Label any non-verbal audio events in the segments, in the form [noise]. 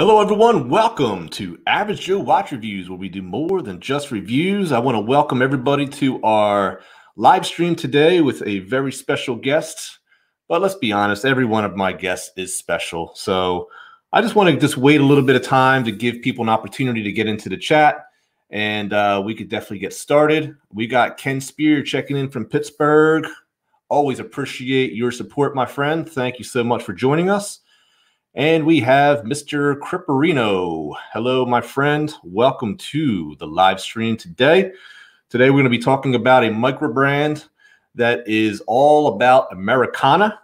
Hello, everyone. Welcome to Average Joe Watch Reviews, where we do more than just reviews. I want to welcome everybody to our live stream today with a very special guest. But let's be honest, every one of my guests is special. So I just want to just wait a little bit of time to give people an opportunity to get into the chat, and uh, we could definitely get started. We got Ken Spear checking in from Pittsburgh. Always appreciate your support, my friend. Thank you so much for joining us. And we have Mr. Cripperino. Hello, my friend. Welcome to the live stream today. Today, we're going to be talking about a micro brand that is all about Americana.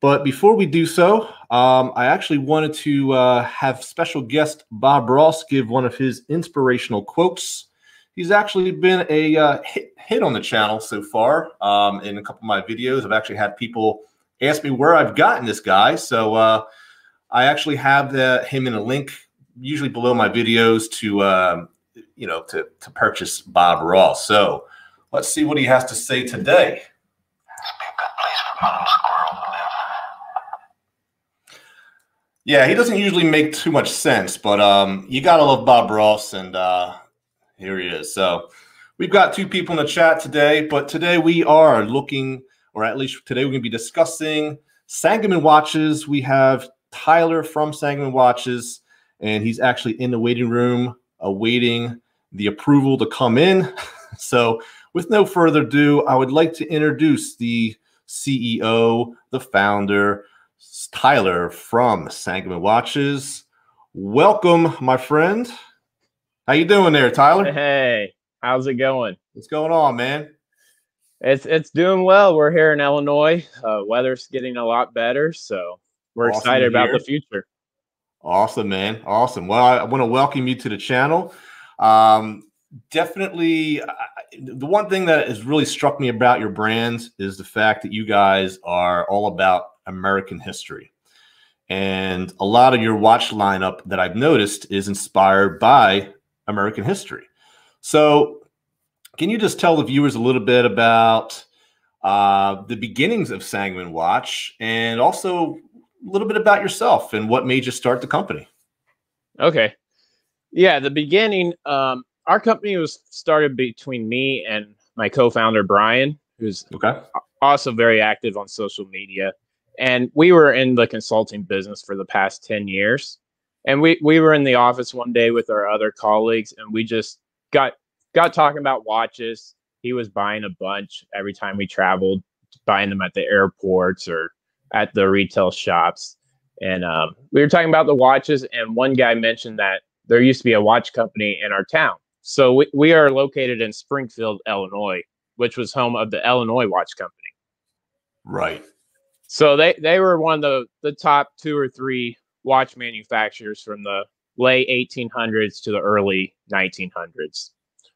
But before we do so, um, I actually wanted to uh, have special guest Bob Ross give one of his inspirational quotes. He's actually been a uh, hit, hit, on the channel so far um, in a couple of my videos. I've actually had people ask me where I've gotten this guy. So, uh, I actually have the, him in a link, usually below my videos, to um, you know to to purchase Bob Ross. So let's see what he has to say today. Yeah, he doesn't usually make too much sense, but um, you gotta love Bob Ross, and uh, here he is. So we've got two people in the chat today, but today we are looking, or at least today we're gonna be discussing Sangamon watches. We have Tyler from Sangamon Watches, and he's actually in the waiting room awaiting the approval to come in. [laughs] so, with no further ado, I would like to introduce the CEO, the founder, Tyler from Sangamon Watches. Welcome, my friend. How you doing there, Tyler? Hey, how's it going? What's going on, man? It's it's doing well. We're here in Illinois. Uh, weather's getting a lot better, so we're awesome excited about the future. Awesome, man. Awesome. Well, I, want to welcome you to the channel. Um, definitely, uh, the one thing that has really struck me about your brands is the fact that you guys are all about American history. And a lot of your watch lineup that I've noticed is inspired by American history. So, can you just tell the viewers a little bit about uh, the beginnings of Sangamon Watch and also little bit about yourself and what made you start the company. Okay. Yeah, the beginning, um, our company was started between me and my co-founder Brian, who's okay. also very active on social media. And we were in the consulting business for the past 10 years. And we, we were in the office one day with our other colleagues and we just got got talking about watches. He was buying a bunch every time we traveled, buying them at the airports or at the retail shops. And um, we were talking about the watches, and one guy mentioned that there used to be a watch company in our town. So we, we are located in Springfield, Illinois, which was home of the Illinois Watch Company. Right. So they, they were one of the, the top two or three watch manufacturers from the late 1800s to the early 1900s.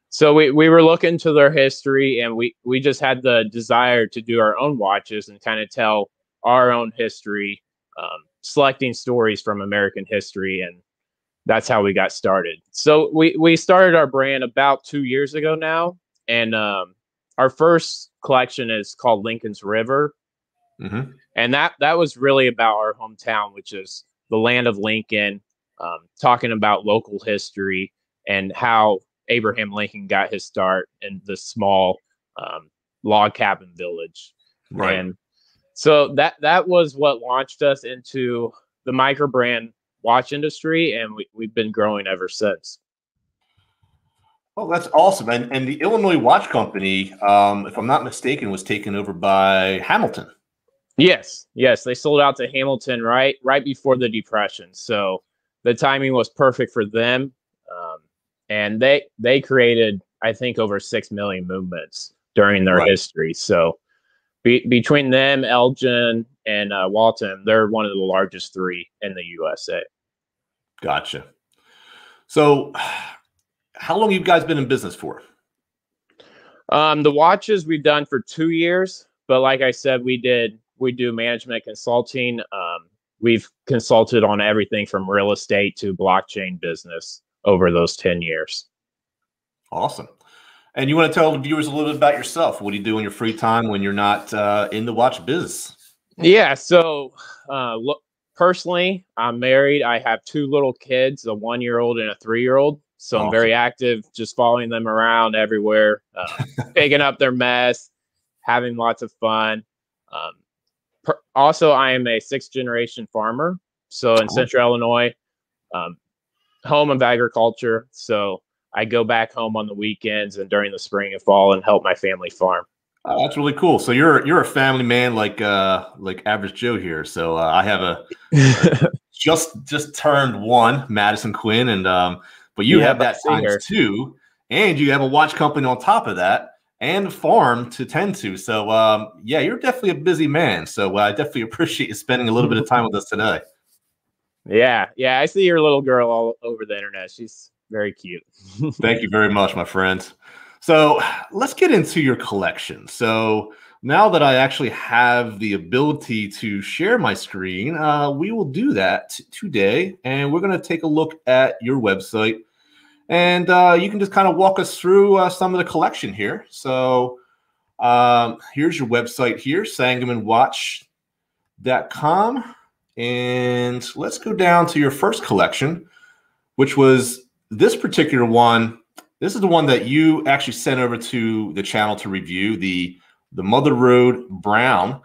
So we, we were looking to their history and we, we just had the desire to do our own watches and kind of tell our own history, um, selecting stories from American history, and that's how we got started. So we we started our brand about two years ago now, and um, our first collection is called Lincoln's River, mm-hmm. and that that was really about our hometown, which is the land of Lincoln, um, talking about local history and how Abraham Lincoln got his start in the small um, log cabin village. Right. And so that that was what launched us into the micro brand watch industry, and we, we've been growing ever since. Oh, that's awesome! And and the Illinois Watch Company, um, if I'm not mistaken, was taken over by Hamilton. Yes, yes, they sold out to Hamilton right right before the Depression, so the timing was perfect for them. Um, and they they created, I think, over six million movements during their right. history. So be, between them, Elgin, and uh, Waltham, they're one of the largest three in the USA. Gotcha. So, how long you guys been in business for? Um, the watches we've done for two years, but like I said, we did we do management consulting. Um, we've consulted on everything from real estate to blockchain business over those ten years. Awesome. And you want to tell the viewers a little bit about yourself? What do you do in your free time when you're not uh, in the watch biz? Yeah. So, uh, lo- personally, I'm married. I have two little kids, a one year old and a three year old. So awesome. I'm very active, just following them around everywhere, uh, [laughs] picking up their mess, having lots of fun. Um, per- also, I am a sixth generation farmer. So in central Illinois, um, home of agriculture. So I go back home on the weekends and during the spring and fall and help my family farm. Oh, that's really cool. So you're you're a family man like uh like average Joe here. So uh, I have a [laughs] just just turned one, Madison Quinn, and um, but you yeah, have that times two, and you have a watch company on top of that, and a farm to tend to. So um, yeah, you're definitely a busy man. So uh, I definitely [laughs] appreciate you spending a little bit of time with us today. [laughs] Yeah, yeah, I see your little girl all over the internet. She's very cute. [laughs] Thank you very much, my friends. So let's get into your collection. So now that I actually have the ability to share my screen, uh, we will do that today. And we're going to take a look at your website. And uh, you can just kind of walk us through uh, some of the collection here. So um, here's your website here, sangamonwatch.com. And let's go down to your first collection, which was this particular one this is the one that you actually sent over to the channel to review the the Mother Road Brown,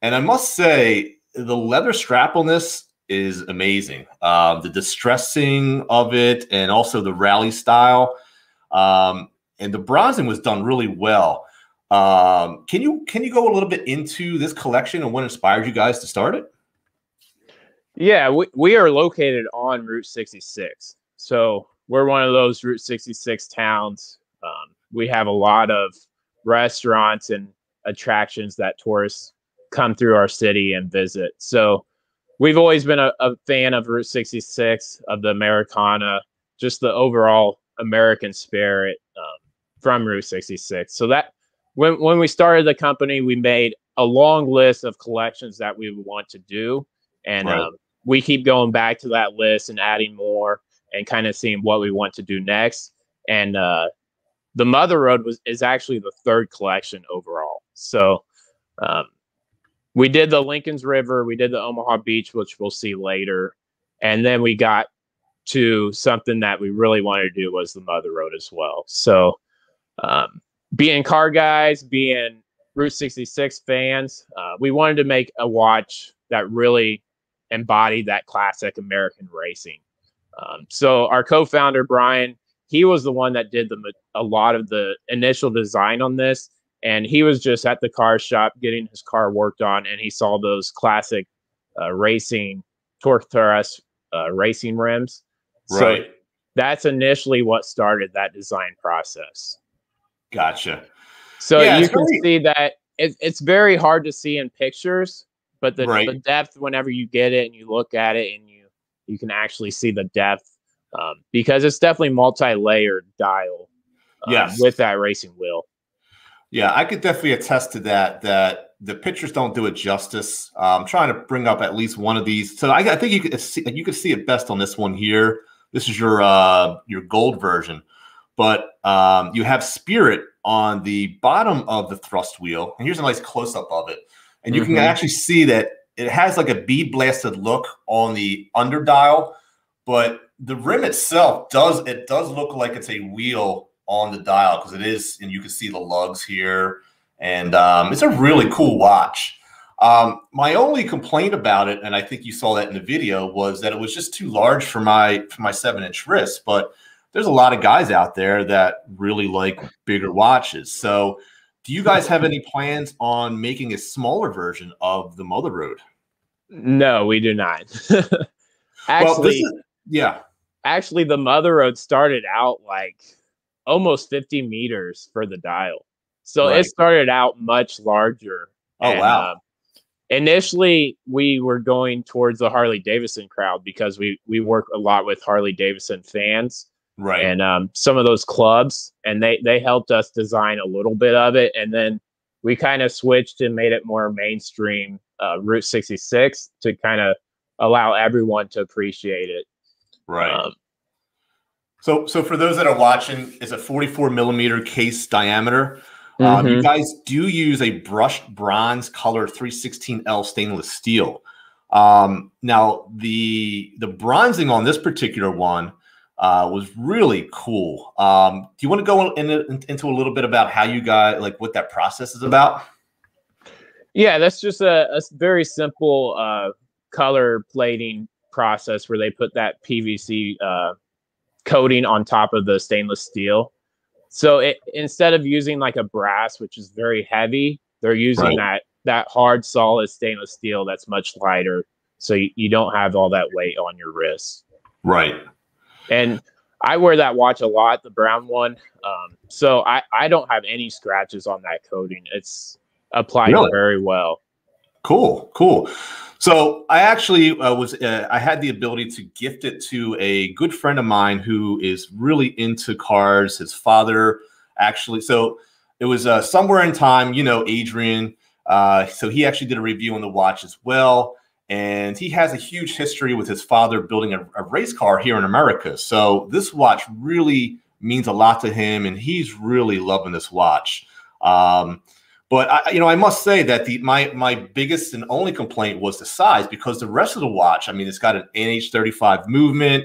and I must say the leather strap on this is amazing. Um, the distressing of it, and also the rally style, um, and the bronzing was done really well. Um, can you can you go a little bit into this collection and what inspired you guys to start it? Yeah, we, we are located on Route 66. So we're one of those Route 66 towns. Um, we have a lot of restaurants and attractions that tourists come through our city and visit. So we've always been a, a fan of Route 66, of the Americana, just the overall American spirit um, from Route 66. So that when when we started the company, we made a long list of collections that we would want to do, and right. um, we keep going back to that list and adding more and kind of seeing what we want to do next. And uh, the Mother Road was is actually the third collection overall. So um, we did the Lincoln's River, we did the Omaha Beach, which we'll see later, and then we got to something that we really wanted to do was the Mother Road as well. So um, being car guys, being Route 66 fans, uh, we wanted to make a watch that really embodied that classic American racing. Um, so our co-founder Brian, he was the one that did the a lot of the initial design on this, and he was just at the car shop getting his car worked on, and he saw those classic uh, racing Torq Thrust uh, racing rims. Right. So that's initially what started that design process. Gotcha. So yeah, you can see that it, it's very hard to see in pictures, but the, right. the depth whenever you get it and you look at it and you you can actually see the depth um, because it's definitely multi-layered dial um, yes. with that racing wheel. Yeah, I could definitely attest to that. That the pictures don't do it justice. Uh, I'm trying to bring up at least one of these. So I, I think you could see, you could see it best on this one here. This is your uh, your gold version, but um, you have Spirit on the bottom of the thrust wheel, and here's a nice close up of it, and you mm-hmm. can actually see that it has like a bead blasted look on the under dial, but the rim itself does it does look like it's a wheel on the dial because it is, and you can see the lugs here, and um, it's a really cool watch. Um, my only complaint about it, and I think you saw that in the video, was that it was just too large for my for my seven inch wrist. But there's a lot of guys out there that really like bigger watches. So do you guys have any plans on making a smaller version of the Mother Road? No, we do not. [laughs] actually, well, is, yeah. Actually, the Mother Road started out like almost 50 meters for the dial. So right. it started out much larger. Oh, and, wow. Uh, initially, we were going towards the Harley Davidson crowd because we, we work a lot with Harley Davidson fans right and um, some of those clubs and they they helped us design a little bit of it and then we kind of switched and made it more mainstream uh, route 66 to kind of allow everyone to appreciate it right um, so so for those that are watching it's a 44 millimeter case diameter mm-hmm. um, you mm-hmm. guys do use a brushed bronze color 316l stainless steel Um, now the the bronzing on this particular one uh, was really cool. Um, do you want to go in, in, into a little bit about how you got like what that process is about? Yeah, that's just a, a very simple uh, color plating process where they put that PVD uh, coating on top of the stainless steel. So it, instead of using like a brass, which is very heavy, they're using right. that that hard, solid stainless steel that's much lighter, so you, you don't have all that weight on your wrist. Right. And I wear that watch a lot, the brown one. Um, so I, I don't have any scratches on that coating. It's applied really? very well. Cool, cool. So I actually uh, was uh, I had the ability to gift it to a good friend of mine who is really into cars. His father actually, so it was uh, somewhere in time, you know, Adrian. Uh, so he actually did a review on the watch as well, and he has a huge history with his father building a, a race car here in America. So this watch really means a lot to him, and he's really loving this watch. Um, but I, you know, I must say that the my my biggest and only complaint was the size because the rest of the watch, I mean, it's got an NH35 movement.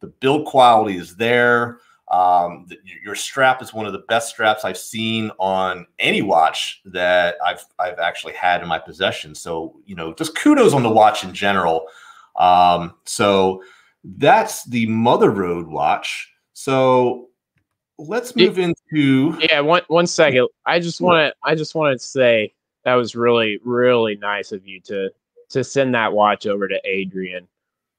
The build quality is there. Um, the, your strap is one of the best straps I've seen on any watch that I've I've actually had in my possession. So you know, just kudos on the watch in general. Um, so that's the Mother Road watch. So let's move into yeah one one second i just want to i just want to say that was really really nice of you to to send that watch over to adrian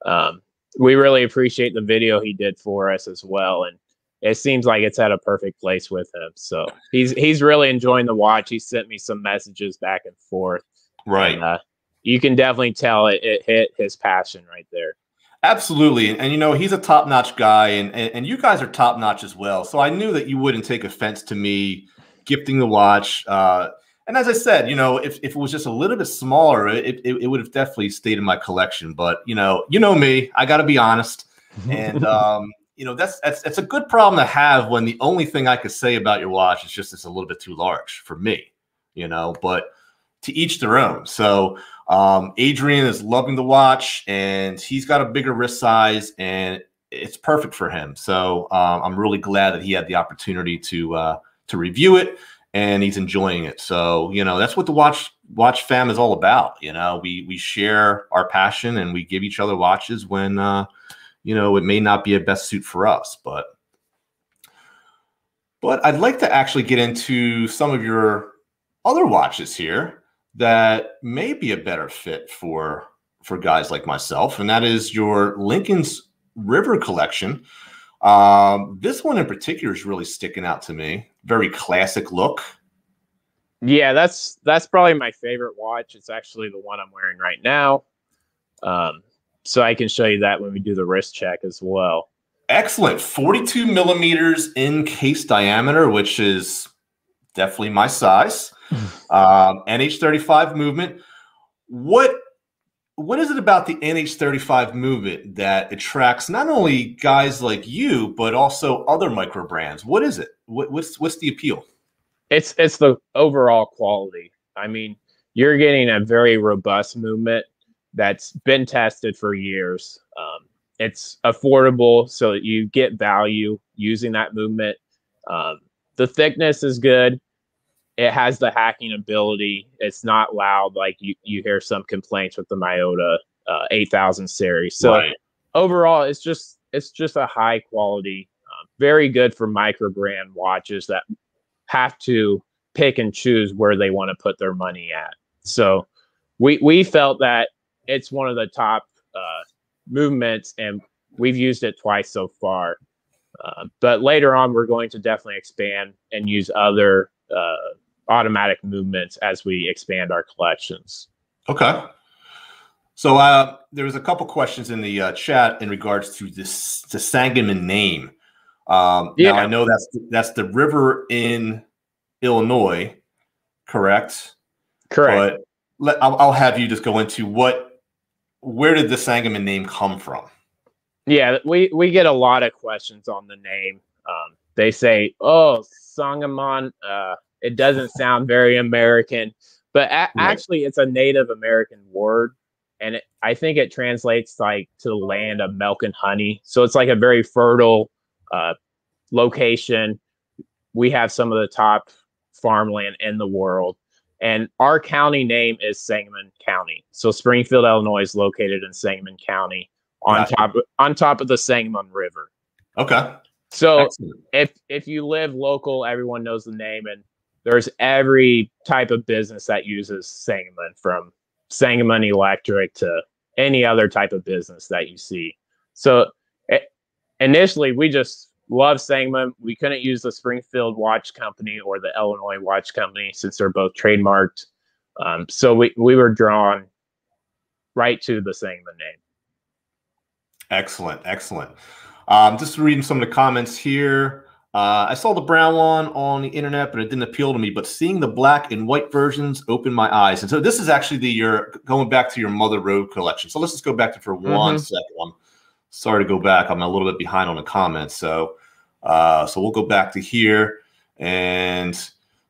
um we really appreciate the video he did for us as well and it seems like it's at a perfect place with him so he's he's really enjoying the watch he sent me some messages back and forth right and, uh, you can definitely tell it, it hit his passion right there Absolutely. And, you know, he's a top notch guy, and, and, and, you guys are top notch as well. So I knew that you wouldn't take offense to me gifting the watch. Uh, and as I said, you know, if, if it was just a little bit smaller, it, it, it would have definitely stayed in my collection. But, you know, you know me, I got to be honest. [laughs] And, um, you know, that's, that's, that's a good problem to have when the only thing I could say about your watch is just it's a little bit too large for me, you know, but to each their own. So, um, Adrian is loving the watch, and he's got a bigger wrist size, and it's perfect for him. So um, I'm really glad that he had the opportunity to uh, to review it, and he's enjoying it. So you know that's what the watch watch fam is all about. You know, we we share our passion, and we give each other watches when uh, you know it may not be a best suit for us, but. But I'd like to actually get into some of your other watches here that may be a better fit for for guys like myself, and that is your Lincoln's River collection. Um, this one in particular is really sticking out to me. Very classic look. Yeah, that's that's probably my favorite watch. It's actually the one I'm wearing right now. Um, so I can show you that when we do the wrist check as well. Excellent. 42 millimeters in case diameter, which is definitely my size. [laughs] um, NH35 movement. What what is it about the NH35 movement that attracts not only guys like you but also other micro brands? What is it? What, what's what's the appeal? It's it's the overall quality. I mean, you're getting a very robust movement that's been tested for years. Um, it's affordable, so you get value using that movement. Um, the thickness is good it has the hacking ability. It's not loud like you, you hear some complaints with the Miyota uh, 8000 series. So right. overall, it's just it's just a high quality, uh, very good for micro brand watches that have to pick and choose where they want to put their money at. So we we felt that it's one of the top uh, movements, and we've used it twice so far. Uh, but later on, we're going to definitely expand and use other uh, automatic movements as we expand our collections. Okay. So uh, there was a couple questions in the uh, chat in regards to this the Sangamon name. Um, yeah. Now I know that's that's the river in Illinois, correct? Correct. But let, I'll, I'll have you just go into what, where did the Sangamon name come from? Yeah, we we get a lot of questions on the name. Um, they say, "Oh, Sangamon." Uh, it doesn't sound very American, but a- actually, it's a Native American word. and it, I think it translates like to the land of milk and honey. So it's like a very fertile uh, location. We have some of the top farmland in the world, and our county name is Sangamon County. So Springfield, Illinois, is located in Sangamon County on gotcha. top on top of the Sangamon River. Okay. So Excellent. if if you live local, everyone knows the name, and there's every type of business that uses Sangamon, from Sangamon Electric to any other type of business that you see. So it, initially, we just love Sangamon. We couldn't use the Springfield Watch Company or the Illinois Watch Company since they're both trademarked. Um, so we we were drawn right to the Sangamon name. Excellent, excellent. Um, just reading some of the comments here. Uh, I saw the brown one on the internet, but it didn't appeal to me. But seeing the black and white versions opened my eyes. And so this is actually the your going back to your Mother Road collection. So let's just go back to for mm-hmm. one second. Sorry to go back. I'm a little bit behind on the comments. So uh, so we'll go back to here. And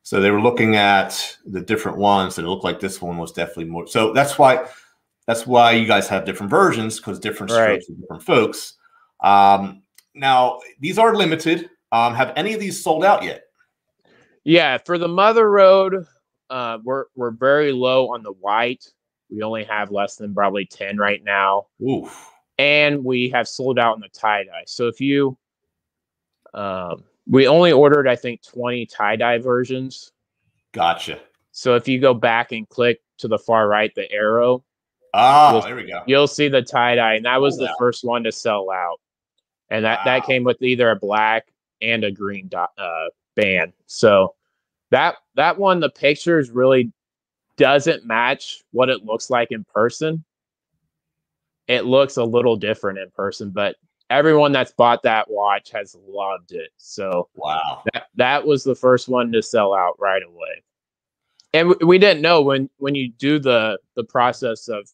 so they were looking at the different ones, and it looked like this one was definitely more. So that's why that's why you guys have different versions because different strokes right. different folks. Um, now these are limited. Um, have any of these sold out yet? Yeah, for the Mother Road, uh, we're we're very low on the white. We only have less than probably ten right now. Oof. And we have sold out in the tie dye. So if you, um, we only ordered I think twenty tie dye versions. Gotcha. So if you go back and click to the far right, the arrow. Oh, there we go. You'll see the tie dye, and that was oh, the first one to sell out. And that wow. that came with either a black and a green dot, uh, band. So that that one, the pictures really doesn't match what it looks like in person. It looks a little different in person, but everyone that's bought that watch has loved it. So wow, that that was the first one to sell out right away. And we didn't know when when you do the the process of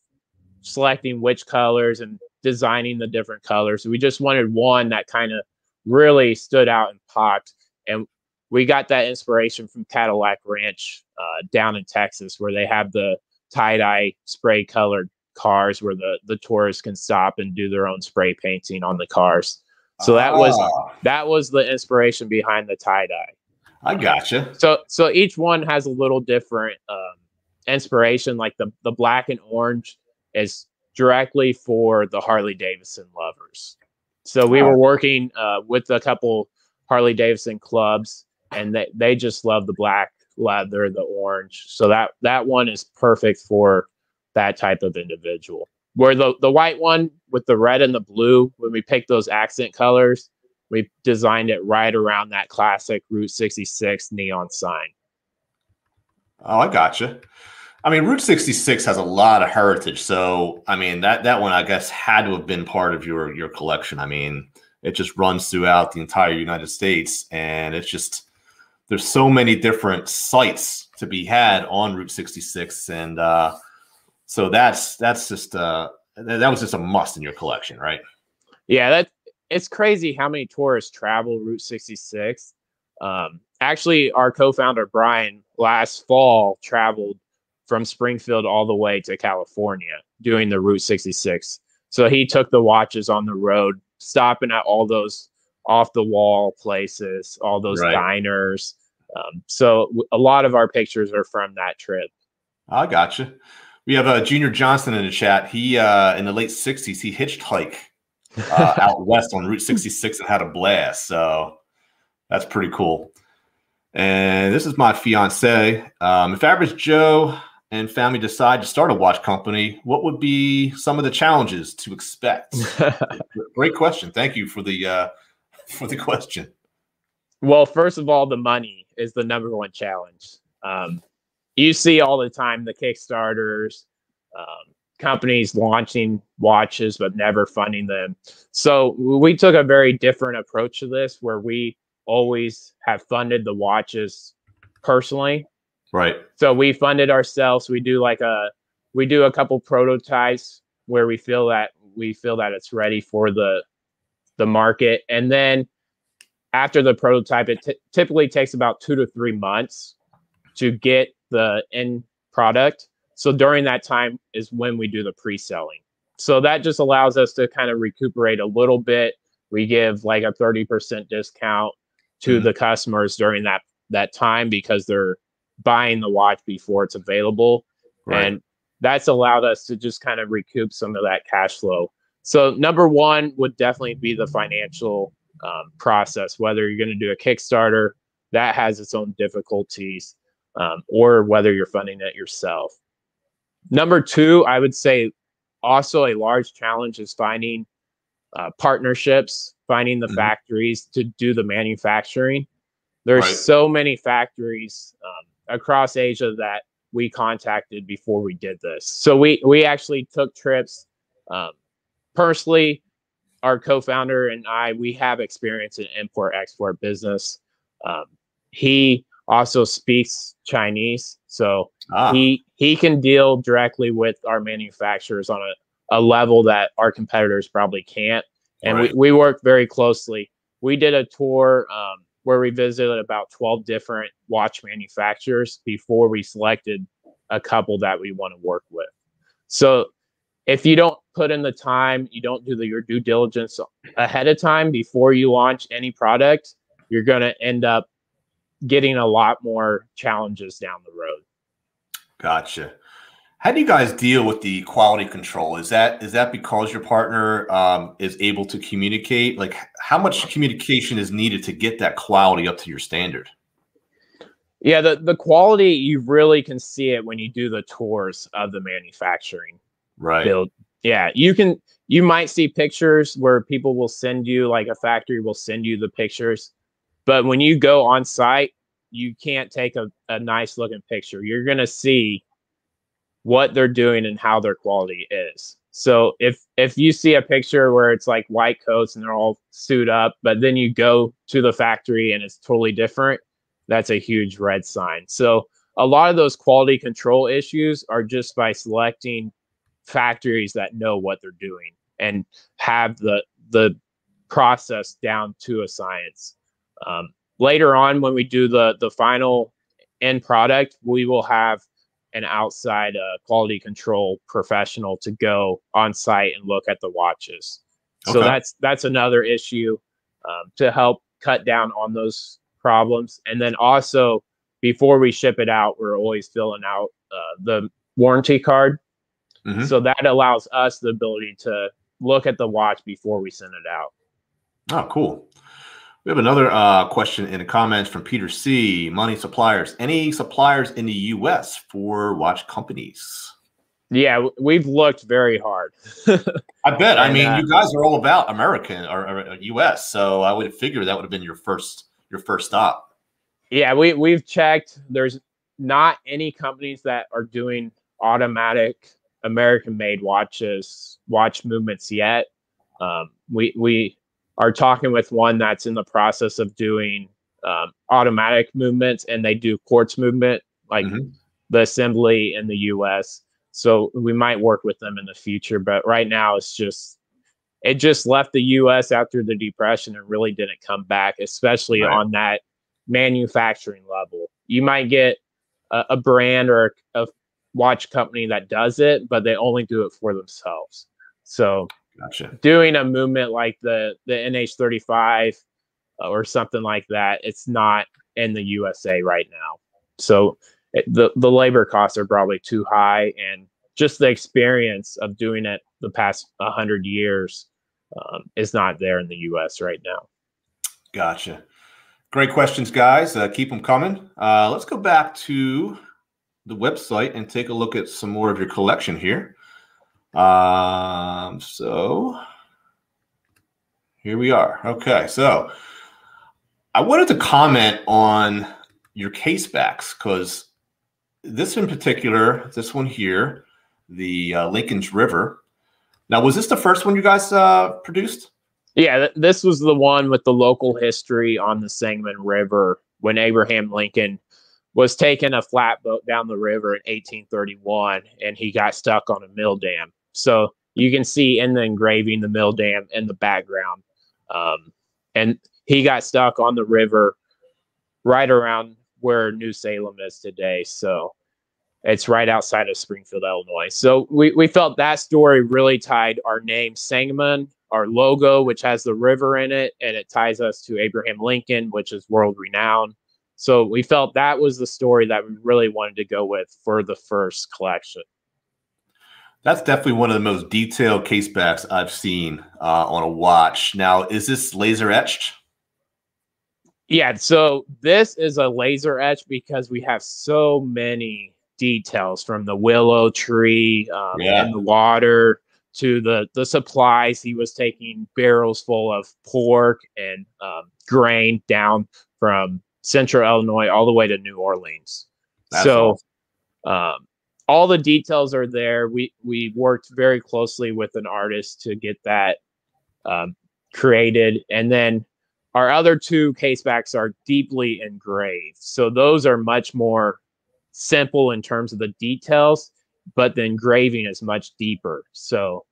selecting which colors and designing the different colors. We just wanted one that kind of really stood out and popped. And we got that inspiration from Cadillac Ranch uh, down in Texas, where they have the tie dye spray colored cars where the, the tourists can stop and do their own spray painting on the cars. So that was ah. that was the inspiration behind the tie dye. I gotcha. So so each one has a little different um, inspiration. Like the the black and orange is directly for the Harley Davidson lovers. So we were working uh, with a couple Harley Davidson clubs, and they, they just love the black leather, the orange. So that that one is perfect for that type of individual. Where the the white one with the red and the blue, when we picked those accent colors, we designed it right around that classic Route 66 neon sign. Oh, I gotcha. I mean, Route 66 has a lot of heritage. So, I mean, that that one I guess had to have been part of your your collection. I mean, it just runs throughout the entire United States and it's just there's so many different sites to be had on Route 66 and uh so that's that's just uh that was just a must in your collection, right? Yeah, that it's crazy how many tourists travel Route 66. Um actually our co-founder Brian last fall traveled from Springfield all the way to California doing the Route 66. So he took the watches on the road, stopping at all those off the wall places, all those right. diners. Um, so a lot of our pictures are from that trip. I gotcha. We have uh, Junior Johnson in the chat. He uh, in the late '60s he hitchhiked uh, out [laughs] west on Route 66 and had a blast. So that's pretty cool. And this is my fiance. Um, if Average Joe and family decide to start a watch company, what would be some of the challenges to expect? [laughs] Great question. Thank you for the uh, [laughs] for the question. Well, first of all, the money is the number one challenge. Um, you see all the time the Kickstarters, um, companies launching watches but never funding them. So we took a very different approach to this, where we always have funded the watches personally Right. So we funded ourselves. We do like a we do a couple prototypes where we feel that we feel that it's ready for the the market, and then after the prototype, it t- typically takes about two to three months to get the end product. So during that time is when we do the pre-selling. So that just allows us to kind of recuperate a little bit. We give like a 30% discount to mm-hmm. the customers during that that time because they're buying the watch before it's available. Right. And that's allowed us to just kind of recoup some of that cash flow. So number one would definitely be the financial um, process, whether you're going to do a Kickstarter, that has its own difficulties, um, or whether you're funding it yourself. Number two, I would say also a large challenge is finding uh, partnerships, finding the mm-hmm. factories to do the manufacturing. There's right. so many factories um, across Asia that we contacted before we did this. So we we actually took trips um, personally. Our co-founder and I, we have experience in import export business. Um, he also speaks Chinese, so ah. he he can deal directly with our manufacturers on a, a level that our competitors probably can't. And right. we, we work very closely. We did a tour um, where we visited about 12 different watch manufacturers before we selected a couple that we want to work with. So if you don't put in the time, you don't do the, your due diligence ahead of time before you launch any product, you're going to end up getting a lot more challenges down the road. Gotcha. How do you guys deal with the quality control? Is that is that because your partner um, is able to communicate? Like, how much communication is needed to get that quality up to your standard? Yeah, the the quality you really can see it when you do the tours of the manufacturing right build. Yeah, you can. You might see pictures where people will send you, like a factory will send you the pictures, but when you go on site, you can't take a, a nice looking picture. You're gonna see what they're doing and how their quality is. So if if you see a picture where it's like white coats and they're all suit up, but then you go to the factory and it's totally different, that's a huge red sign. So a lot of those quality control issues are just by selecting factories that know what they're doing and have the the process down to a science. Um, later on, when we do the the final end product, we will have an outside uh, quality control professional to go on site and look at the watches. Okay. So that's that's another issue um, to help cut down on those problems. And then also before we ship it out, we're always filling out uh, the warranty card. Mm-hmm. So that allows us the ability to look at the watch before we send it out. Oh, cool. We have another uh, question in the comments from Peter C. Money suppliers. Any suppliers in the U.S. for watch companies? Yeah, we've looked very hard. I bet. I mean, uh, you guys are all about American or, or, U.S., so I would figure that would have been your first your first stop. Yeah, we we've checked. There's not any companies that are doing automatic American-made watches, watch movements yet. Um, we we are talking with one that's in the process of doing um, automatic movements and they do quartz movement like mm-hmm. the assembly in the us so we might work with them in the future but right now it's just it just left the us after the depression and really didn't come back especially right. on that manufacturing level you might get a, a brand or a watch company that does it but they only do it for themselves so Gotcha. Doing a movement like the the NH35 uh, or something like that, it's not in the USA right now. So it, the the labor costs are probably too high, and just the experience of doing it the past hundred years um, is not there in the U.S. right now. Gotcha. Great questions, guys. Uh, keep them coming. Uh, let's go back to the website and take a look at some more of your collection here. Um, so here we are. Okay, so I wanted to comment on your case backs because this in particular, this one here, the uh, Lincoln's River. Now, was this the first one you guys uh, produced? Yeah, th- this was the one with the local history on the Sangamon River when Abraham Lincoln was taking a flatboat down the river in 1831 and he got stuck on a mill dam. So you can see in the engraving the mill dam in the background. Um, and he got stuck on the river right around where New Salem is today. So It's right outside of Springfield, Illinois. So we, we felt that story really tied our name Sangamon, our logo, which has the river in it, and it ties us to Abraham Lincoln, which is world renowned. So we felt that was the story that we really wanted to go with for the first collection. That's definitely one of the most detailed case backs I've seen uh, on a watch. Now, is this laser etched? Yeah, so this is a laser etch because we have so many details from the willow tree um, yeah. and the water to the the supplies. He was taking barrels full of pork and um, grain down from Central Illinois all the way to New Orleans. That's so, awesome. um, all the details are there. We we worked very closely with an artist to get that um, created, and then our other two casebacks are deeply engraved. So those are much more simple in terms of the details, but the engraving is much deeper. So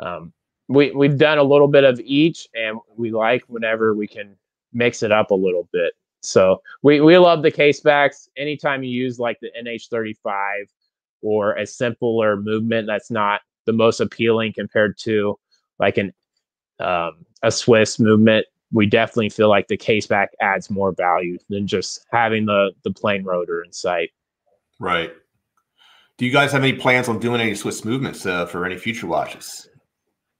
um, we we've done a little bit of each, and we like whenever we can mix it up a little bit. So we we love the casebacks. Anytime you use like the NH35 or a simpler movement that's not the most appealing compared to like an um, a Swiss movement, we definitely feel like the caseback adds more value than just having the the plain rotor in sight. Right. Do you guys have any plans on doing any Swiss movements uh, for any future watches?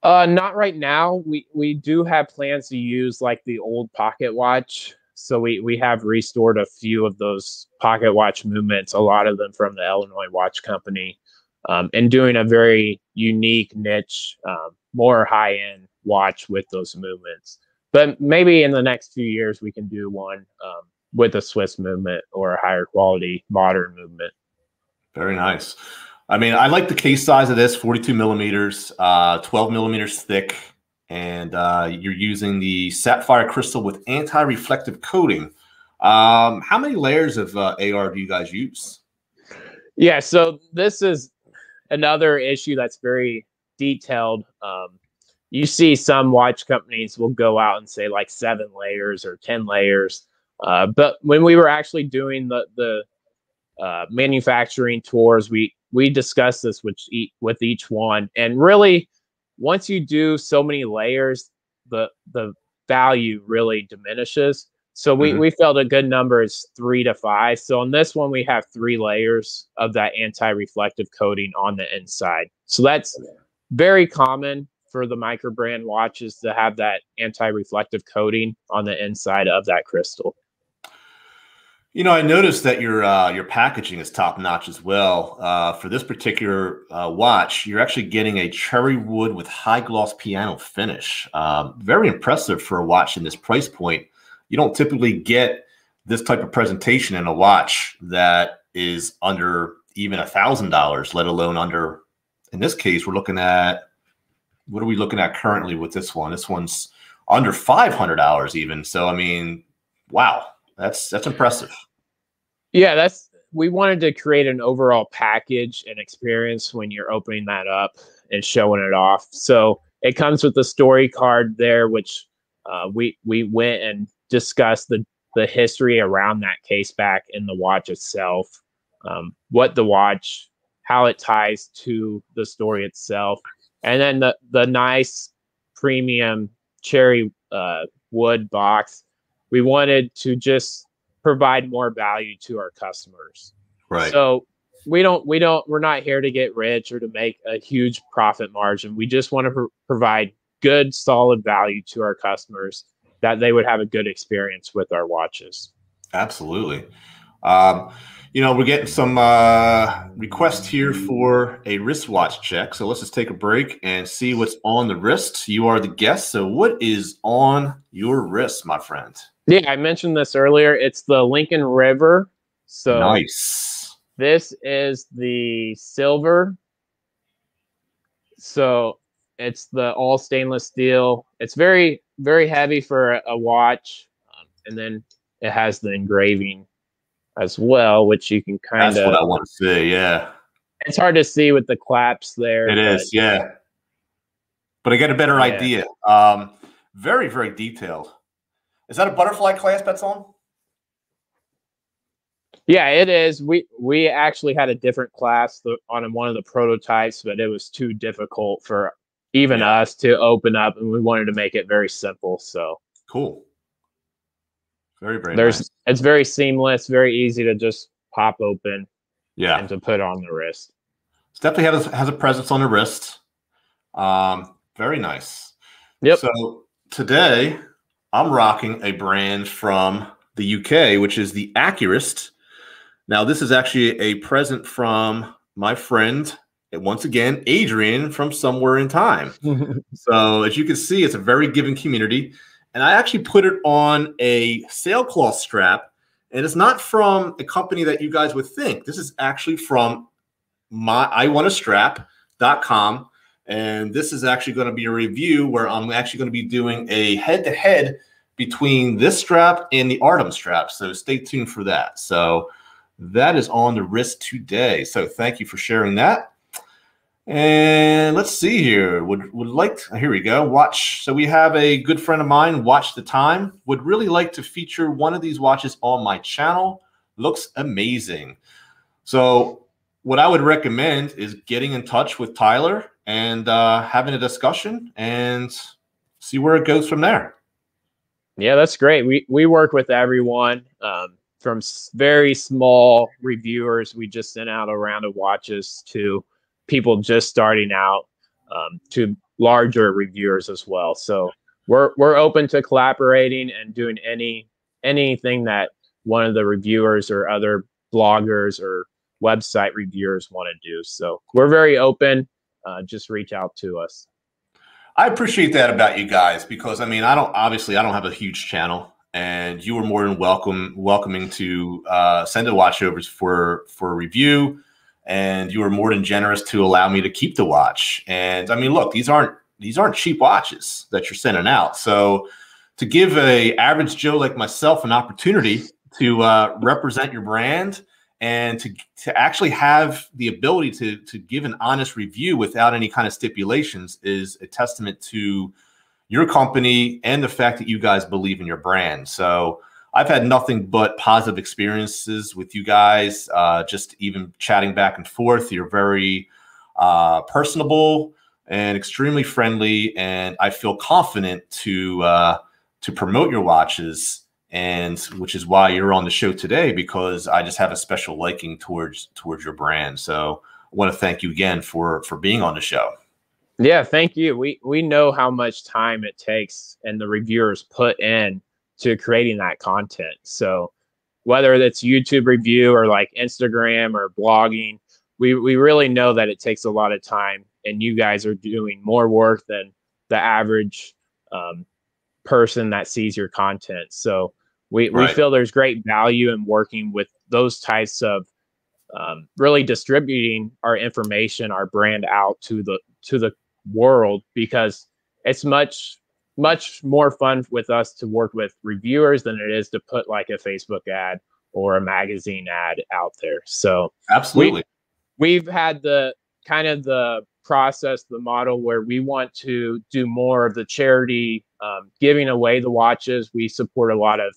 Uh, not right now. We we do have plans to use like the old pocket watch so we we have restored a few of those pocket watch movements, a lot of them from the Illinois Watch Company, um, and doing a very unique niche, um, more high end watch with those movements. But maybe in the next few years we can do one um, with a Swiss movement or a higher quality modern movement. Very nice. I mean, I like the case size of this 42 millimeters, uh, 12 millimeters thick and uh, you're using the sapphire crystal with anti-reflective coating. Um, how many layers of uh, AR do you guys use? Yeah, so this is another issue that's very detailed. Um, you see some watch companies will go out and say like seven layers or ten layers, uh, but when we were actually doing the the uh, manufacturing tours, we we discussed this with each, with each one, and really once you do so many layers, the the value really diminishes. So we, mm-hmm. we felt a good number is three to five. So on this one, we have three layers of that anti-reflective coating on the inside. So that's very common for the micro brand watches to have that anti-reflective coating on the inside of that crystal. You know, I noticed that your uh, your packaging is top notch as well. Uh, for this particular uh, watch, you're actually getting a cherry wood with high gloss piano finish. Um, very impressive for a watch in this price point. You don't typically get this type of presentation in a watch that is under even a thousand dollars, let alone under. In this case, we're looking at what are we looking at currently with this one? This one's under five hundred dollars even. So I mean, wow that's that's impressive. Yeah, that's we wanted to create an overall package and experience when you're opening that up and showing it off. So it comes with the story card there, which uh, we we went and discussed the the history around that case back in the watch itself, um, what the watch, how it ties to the story itself, and then the the nice premium cherry uh, wood box we wanted to just provide more value to our customers. Right. So we don't we don't we're not here to get rich or to make a huge profit margin. We just want to pr- provide good solid value to our customers that they would have a good experience with our watches. Absolutely. Um, you know, we're getting some uh, requests here for a wristwatch check. So let's just take a break and see what's on the wrist. You are the guest. So, what is on your wrist, my friend? Yeah, I mentioned this earlier. It's the Lincoln River. So nice. This is the silver. So it's the all stainless steel. It's very, very heavy for a, watch. Um, and then it has the engraving as well, which you can kind of. That's what I want to see. Yeah. It's hard to see with the claps there. It but, is, yeah. But I get a better yeah. idea. Um, very, very detailed. Is that a butterfly clasp that's on? Yeah, it is. We we actually had a different class on one of the prototypes, but it was too difficult for even yeah. us to open up, and we wanted to make it very simple. So cool. Very very. There's nice. it's very seamless, very easy to just pop open. Yeah. And to put on the wrist. It definitely has has a presence on the wrist. Um, very nice. Yep. So today I'm rocking a brand from the UK, which is the Accurist now, this is actually a present from my friend, and once again, Adrian from Somewhere in Time. [laughs] so, as you can see, it's a very giving community. And I actually put it on a sailcloth strap. And it's not from a company that you guys would think. This is actually from my I want a strap.com. And this is actually going to be a review where I'm actually going to be doing a head to head between this strap and the Artem strap. So stay tuned for that. So that is on the wrist today. So thank you for sharing that. And let's see here. Would would like to, here we go. Watch. So we have a good friend of mine, Watch the Time, would really like to feature one of these watches on my channel. Looks amazing. So what I would recommend is getting in touch with Tyler and uh, having a discussion and see where it goes from there. Yeah, that's great. We we work with everyone. Um, from very small reviewers we just sent out a round of watches to people just starting out um, to larger reviewers as well. So we're we're open to collaborating and doing any anything that one of the reviewers or other bloggers or website reviewers want to do. So we're very open uh, just reach out to us. I appreciate that about you guys because i mean i don't obviously i don't have a huge channel and you were more than welcome welcoming to uh, send a watch over for for review and you were more than generous to allow me to keep the watch and i mean look these aren't these aren't cheap watches that you're sending out so to give a average joe like myself an opportunity to uh, represent your brand and to, to actually have the ability to, to give an honest review without any kind of stipulations is a testament to your company and the fact that you guys believe in your brand. So I've had nothing but positive experiences with you guys. Uh, just even chatting back and forth. You're very uh, personable and extremely friendly, and I feel confident to uh, to promote your watches. And which is why you're on the show today because I just have a special liking towards towards your brand. So I want to thank you again for for being on the show. Yeah, thank you. We we know how much time it takes and the reviewers put in to creating that content. So whether it's YouTube review or like Instagram or blogging, we we really know that it takes a lot of time and you guys are doing more work than the average um, person that sees your content. So we, right. we feel there's great value in working with those types of um, really distributing our information, our brand out to the to the world because it's much much more fun with us to work with reviewers than it is to put like a Facebook ad or a magazine ad out there. So absolutely, we, we've had the kind of the process, the model where we want to do more of the charity um, giving away the watches. We support a lot of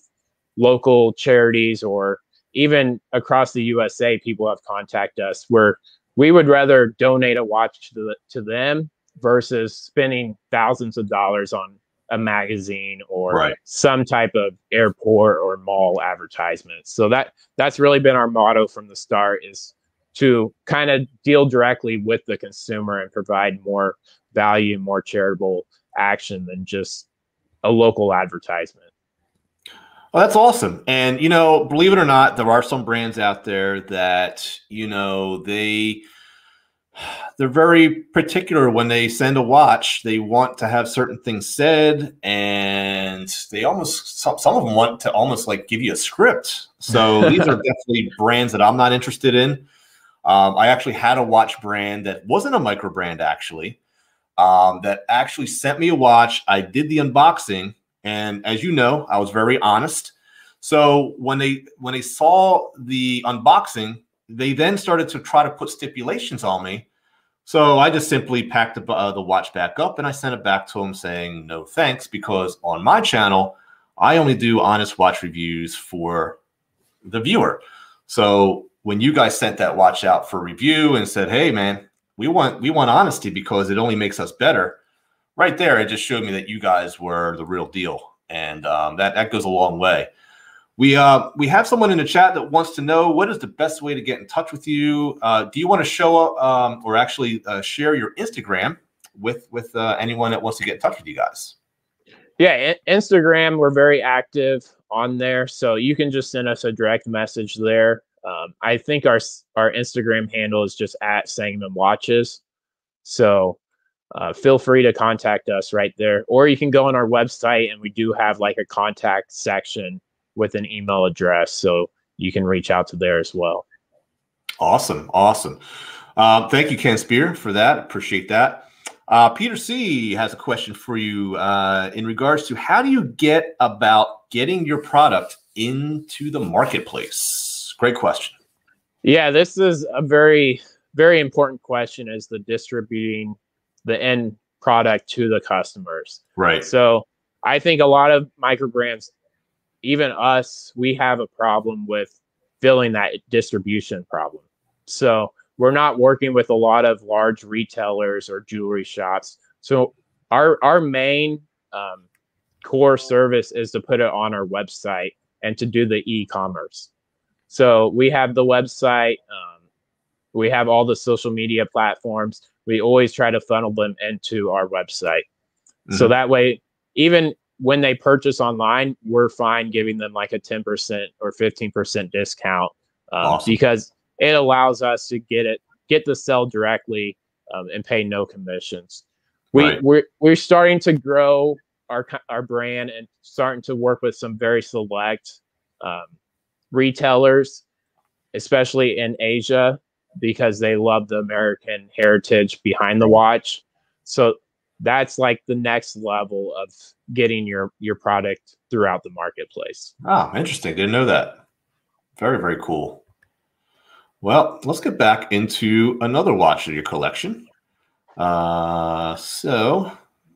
local charities or even across the USA, people have contacted us where we would rather donate a watch to the, to them versus spending thousands of dollars on a magazine or right. some type of airport or mall advertisement. So that that's really been our motto from the start is to kind of deal directly with the consumer and provide more value, more charitable action than just a local advertisement. Well, that's awesome. And you know, believe it or not, there are some brands out there that, you know, they [sighs] they're very particular when they send a watch. They want to have certain things said, and they almost some, some of them want to almost like give you a script. So [laughs] these are definitely brands that I'm not interested in. Um, I actually had a watch brand that wasn't a micro brand actually, um, that actually sent me a watch. I did the unboxing, and as you know, I was very honest. So when they when they saw the unboxing, they then started to try to put stipulations on me. So I just simply packed the, uh, the watch back up and I sent it back to him saying no thanks because on my channel I only do honest watch reviews for the viewer. So when you guys sent that watch out for review and said, "Hey, man, we want we want honesty because it only makes us better," right there, it just showed me that you guys were the real deal, and um, that that goes a long way. We uh, we have someone in the chat that wants to know what is the best way to get in touch with you. Uh, do you want to show up um, or actually uh, share your Instagram with with uh, anyone that wants to get in touch with you guys? Yeah, Instagram, we're very active on there, so you can just send us a direct message there. Um, I think our our Instagram handle is just at Sangamon Watches, so uh, feel free to contact us right there, or you can go on our website and we do have like a contact section with an email address, so you can reach out to there as well. Awesome, awesome. Um, thank you, Ken Spear, for that. Appreciate that. Uh, Peter C has a question for you uh, in regards to how do you get about getting your product into the marketplace? Great question. Yeah, this is a very, very important question as the distributing the end product to the customers. Right. So I think a lot of micro brands, even us, we have a problem with filling that distribution problem. So we're not working with a lot of large retailers or jewelry shops. So our our main um, core service is to put it on our website and to do the e-commerce. So we have the website, um, we have all the social media platforms. We always try to funnel them into our website. Mm-hmm. So that way, even when they purchase online, we're fine giving them like a 10% or 15% discount um, awesome. because it allows us to get it get the sell directly um, and pay no commissions. We right. we're we're starting to grow our our brand and starting to work with some very select um, retailers, especially in Asia, because they love the American heritage behind the watch. So that's like the next level of getting your your product throughout the marketplace. Oh, interesting. Didn't know that. Very very cool. Well, let's get back into another watch in your collection. Uh, so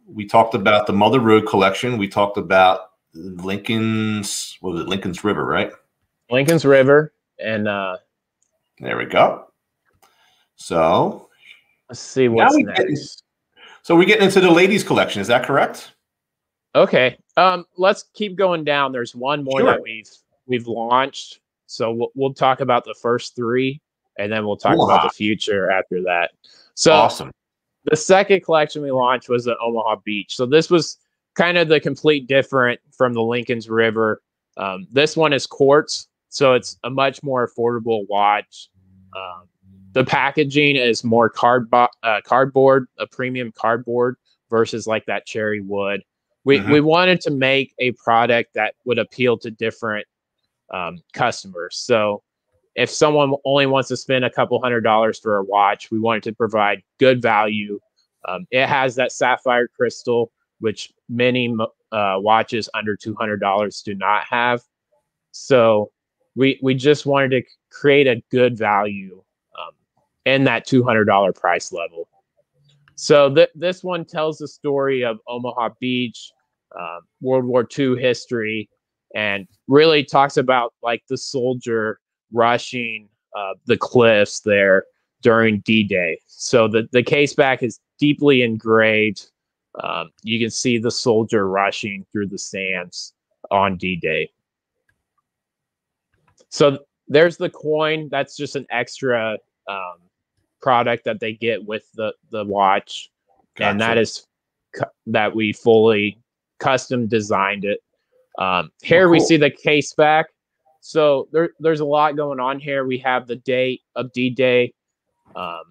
we talked about the Mother Road collection. We talked about Lincoln's, what was it, Lincoln's River, right? Lincoln's River. And uh, there we go. So let's see what's next. Getting, so we're getting into the ladies collection. Is that correct? Okay. Um, let's keep going down. There's one more sure. that we've we've launched so we'll, we'll talk about the first three, and then we'll talk about the future after that. So awesome. The second collection we launched was the Omaha Beach. So this was kind of the complete different from the Lincoln's River. Um, this one is quartz, so it's a much more affordable watch. Um, the packaging is more card uh, cardboard, a premium cardboard versus like that cherry wood. We mm-hmm. we wanted to make a product that would appeal to different um, customers. So if someone only wants to spend a couple hundred dollars for a watch, we wanted to provide good value. Um, it has that sapphire crystal, which many uh, watches under two hundred dollars do not have. So we we just wanted to create a good value in that two hundred dollar price level. So th- this one tells the story of Omaha Beach, uh, World War II history, and really talks about like the soldier rushing uh, the cliffs there during D-Day. So the the case back is deeply engraved. Um, you can see the soldier rushing through the sands on D-Day. So there's the coin. That's just an extra um, product that they get with the the watch, gotcha. and that is that we fully custom designed it um, here oh, cool. we see the case back. So there, there's a lot going on here. We have the date of D-Day. Um,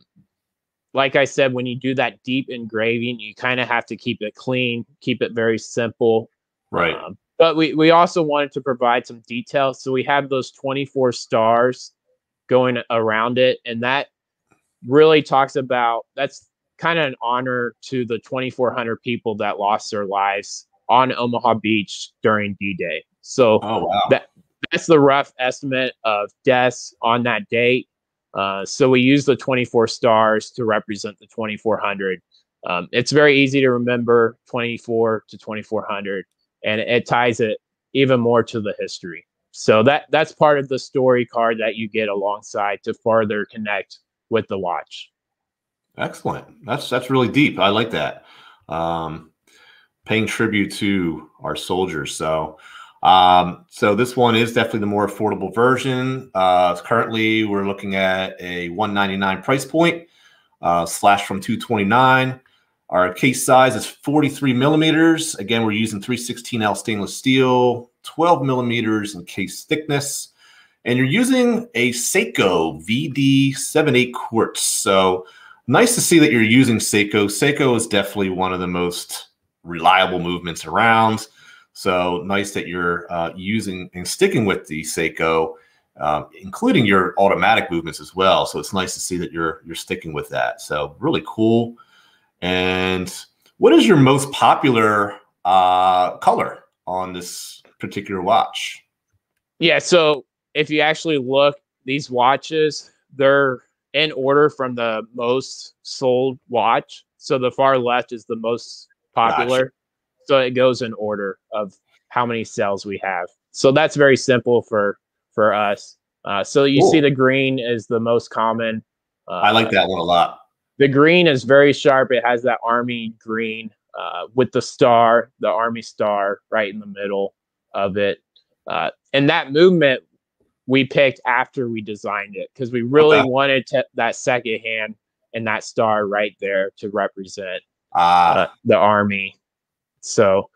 like I said, when you do that deep engraving, you kind of have to keep it clean, keep it very simple. Right. Um, but we, we also wanted to provide some details. So we have those 24 stars going around it. And that really talks about that's kind of an honor to the 2,400 people that lost their lives on Omaha Beach during D Day. So oh, wow. that that's the rough estimate of deaths on that date. Uh, so we use the 24 stars to represent the 2400. Um, it's very easy to remember 24 to 2400, and it ties it even more to the history. so that that's part of the story card that you get alongside to further connect with the watch. Excellent. That's that's really deep. I like that. Um, paying tribute to our soldiers. So, um, so this one is definitely the more affordable version. Uh, currently, we're looking at a 199 price point, uh, slash from 229. Our case size is 43 millimeters. Again, we're using 316L stainless steel, 12 millimeters in case thickness. And you're using a Seiko VD78 quartz. So nice to see that you're using Seiko. Seiko is definitely one of the most reliable movements around. So nice that you're uh, using and sticking with the Seiko, uh, including your automatic movements as well. So it's nice to see that you're you're sticking with that. So really cool. And what is your most popular uh, color on this particular watch? Yeah, so if you actually look, these watches, they're in order from the most sold watch. So the far left is the most popular. Gotcha. So it goes in order of how many sales we have. So that's very simple for for us. Uh, so you see the green is the most common. Uh, I like that one a lot. The green is very sharp. It has that army green uh, with the star, the army star right in the middle of it. Uh, and that movement we picked after we designed it because we really okay. wanted to, that second hand and that star right there to represent uh, the army. So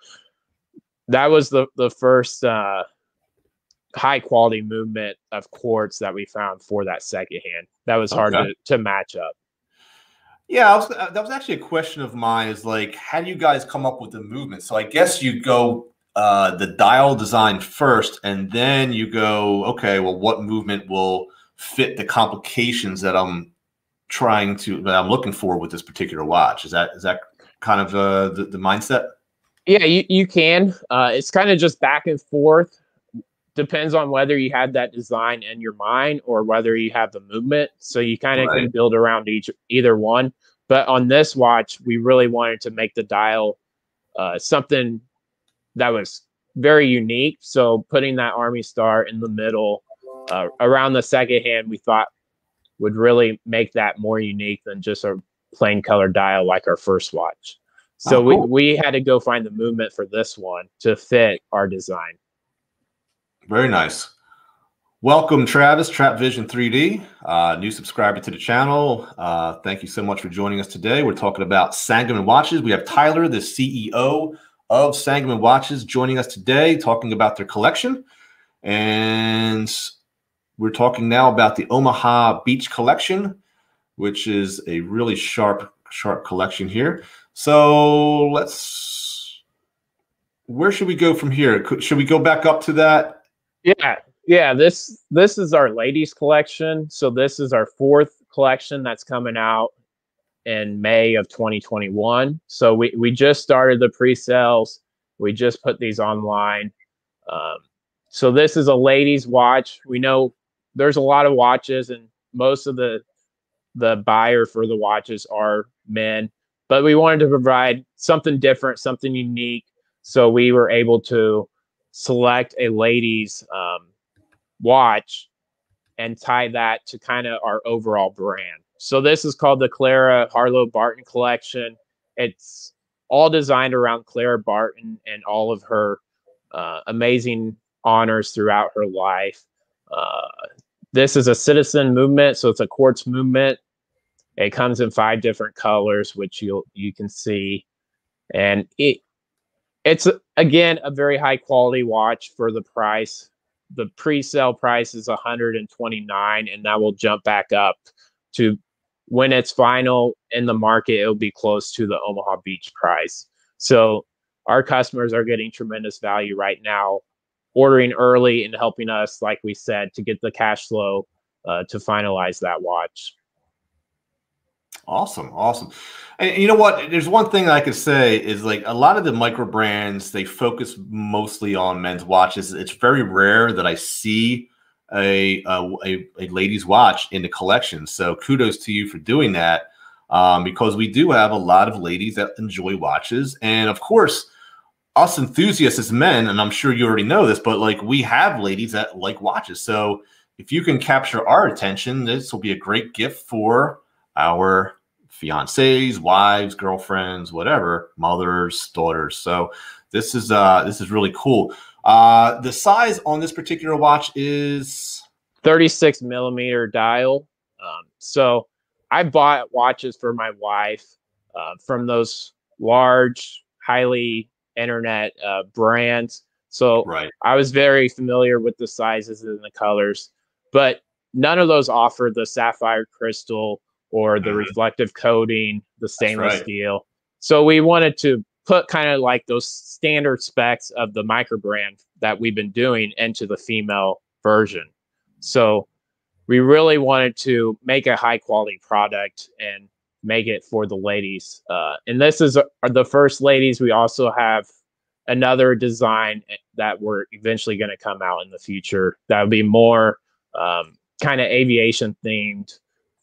that was the the first uh, high quality movement of quartz that we found for that second hand. That was hard okay. to, to match up. Yeah, was, uh, that was actually a question of mine. Is like, how do you guys come up with the movement? So I guess you go uh, the dial design first, and then you go, okay, well, what movement will fit the complications that I'm trying to that I'm looking for with this particular watch? Is that is that kind of uh, the, the mindset? Yeah, you, you can. Uh, it's kind of just back and forth. Depends on whether you have that design in your mind or whether you have the movement. So you kind of right. can build around each either one. But on this watch, we really wanted to make the dial uh, something that was very unique. So putting that Army Star in the middle uh, around the second hand, we thought would really make that more unique than just a plain color dial like our first watch. So oh, cool. we, we had to go find the movement for this one to fit our design. Very nice. Welcome, Travis, Trap Vision 3D, uh, new subscriber to the channel. Uh, thank you so much for joining us today. We're talking about Sangamon watches. We have Tyler, the CEO of Sangamon Watches, joining us today, talking about their collection. And we're talking now about the Omaha Beach collection, which is a really sharp, sharp collection here. So let's, where should we go from here? Should we go back up to that? Yeah, yeah. This this is our ladies collection. So this is our fourth collection that's coming out in May of 2021. So we we just started the pre-sales. We just put these online. Um, so this is a ladies watch. We know there's a lot of watches, and most of the the buyer for the watches are men but we wanted to provide something different, something unique. So we were able to select a ladies um, watch and tie that to kind of our overall brand. So this is called the Clara Harlowe Barton collection. It's all designed around Clara Barton and all of her uh, amazing honors throughout her life. Uh, this is a citizen movement, so it's a quartz movement it comes in five different colors, which you you can see, and it it's again a very high quality watch for the price. The pre-sale price is 129, and that will jump back up to when it's final in the market. It'll be close to the Omaha Beach price. So our customers are getting tremendous value right now, ordering early and helping us, like we said, to get the cash flow uh, to finalize that watch. Awesome, awesome. And you know what? There's one thing I could say is like a lot of the micro brands they focus mostly on men's watches. It's very rare that I see a a, a, ladies' watch in the collection. So kudos to you for doing that, um, because we do have a lot of ladies that enjoy watches, and of course, us enthusiasts as men, and I'm sure you already know this, but like we have ladies that like watches. So if you can capture our attention, this will be a great gift for our fiancés, wives, girlfriends, whatever, mothers, daughters. So this is uh this is really cool. Uh the size on this particular watch is 36 millimeter dial. Um, so I bought watches for my wife uh, from those large, highly internet uh, brands. So right. I was very familiar with the sizes and the colors, but none of those offer the sapphire crystal or the mm-hmm. reflective coating, the stainless right. steel. So we wanted to put kind of like those standard specs of the micro brand that we've been doing into the female version. So we really wanted to make a high quality product and make it for the ladies. Uh, and this is uh, the first ladies. We also have another design eh, that we're eventually going to come out in the future that would be more um, kind of aviation themed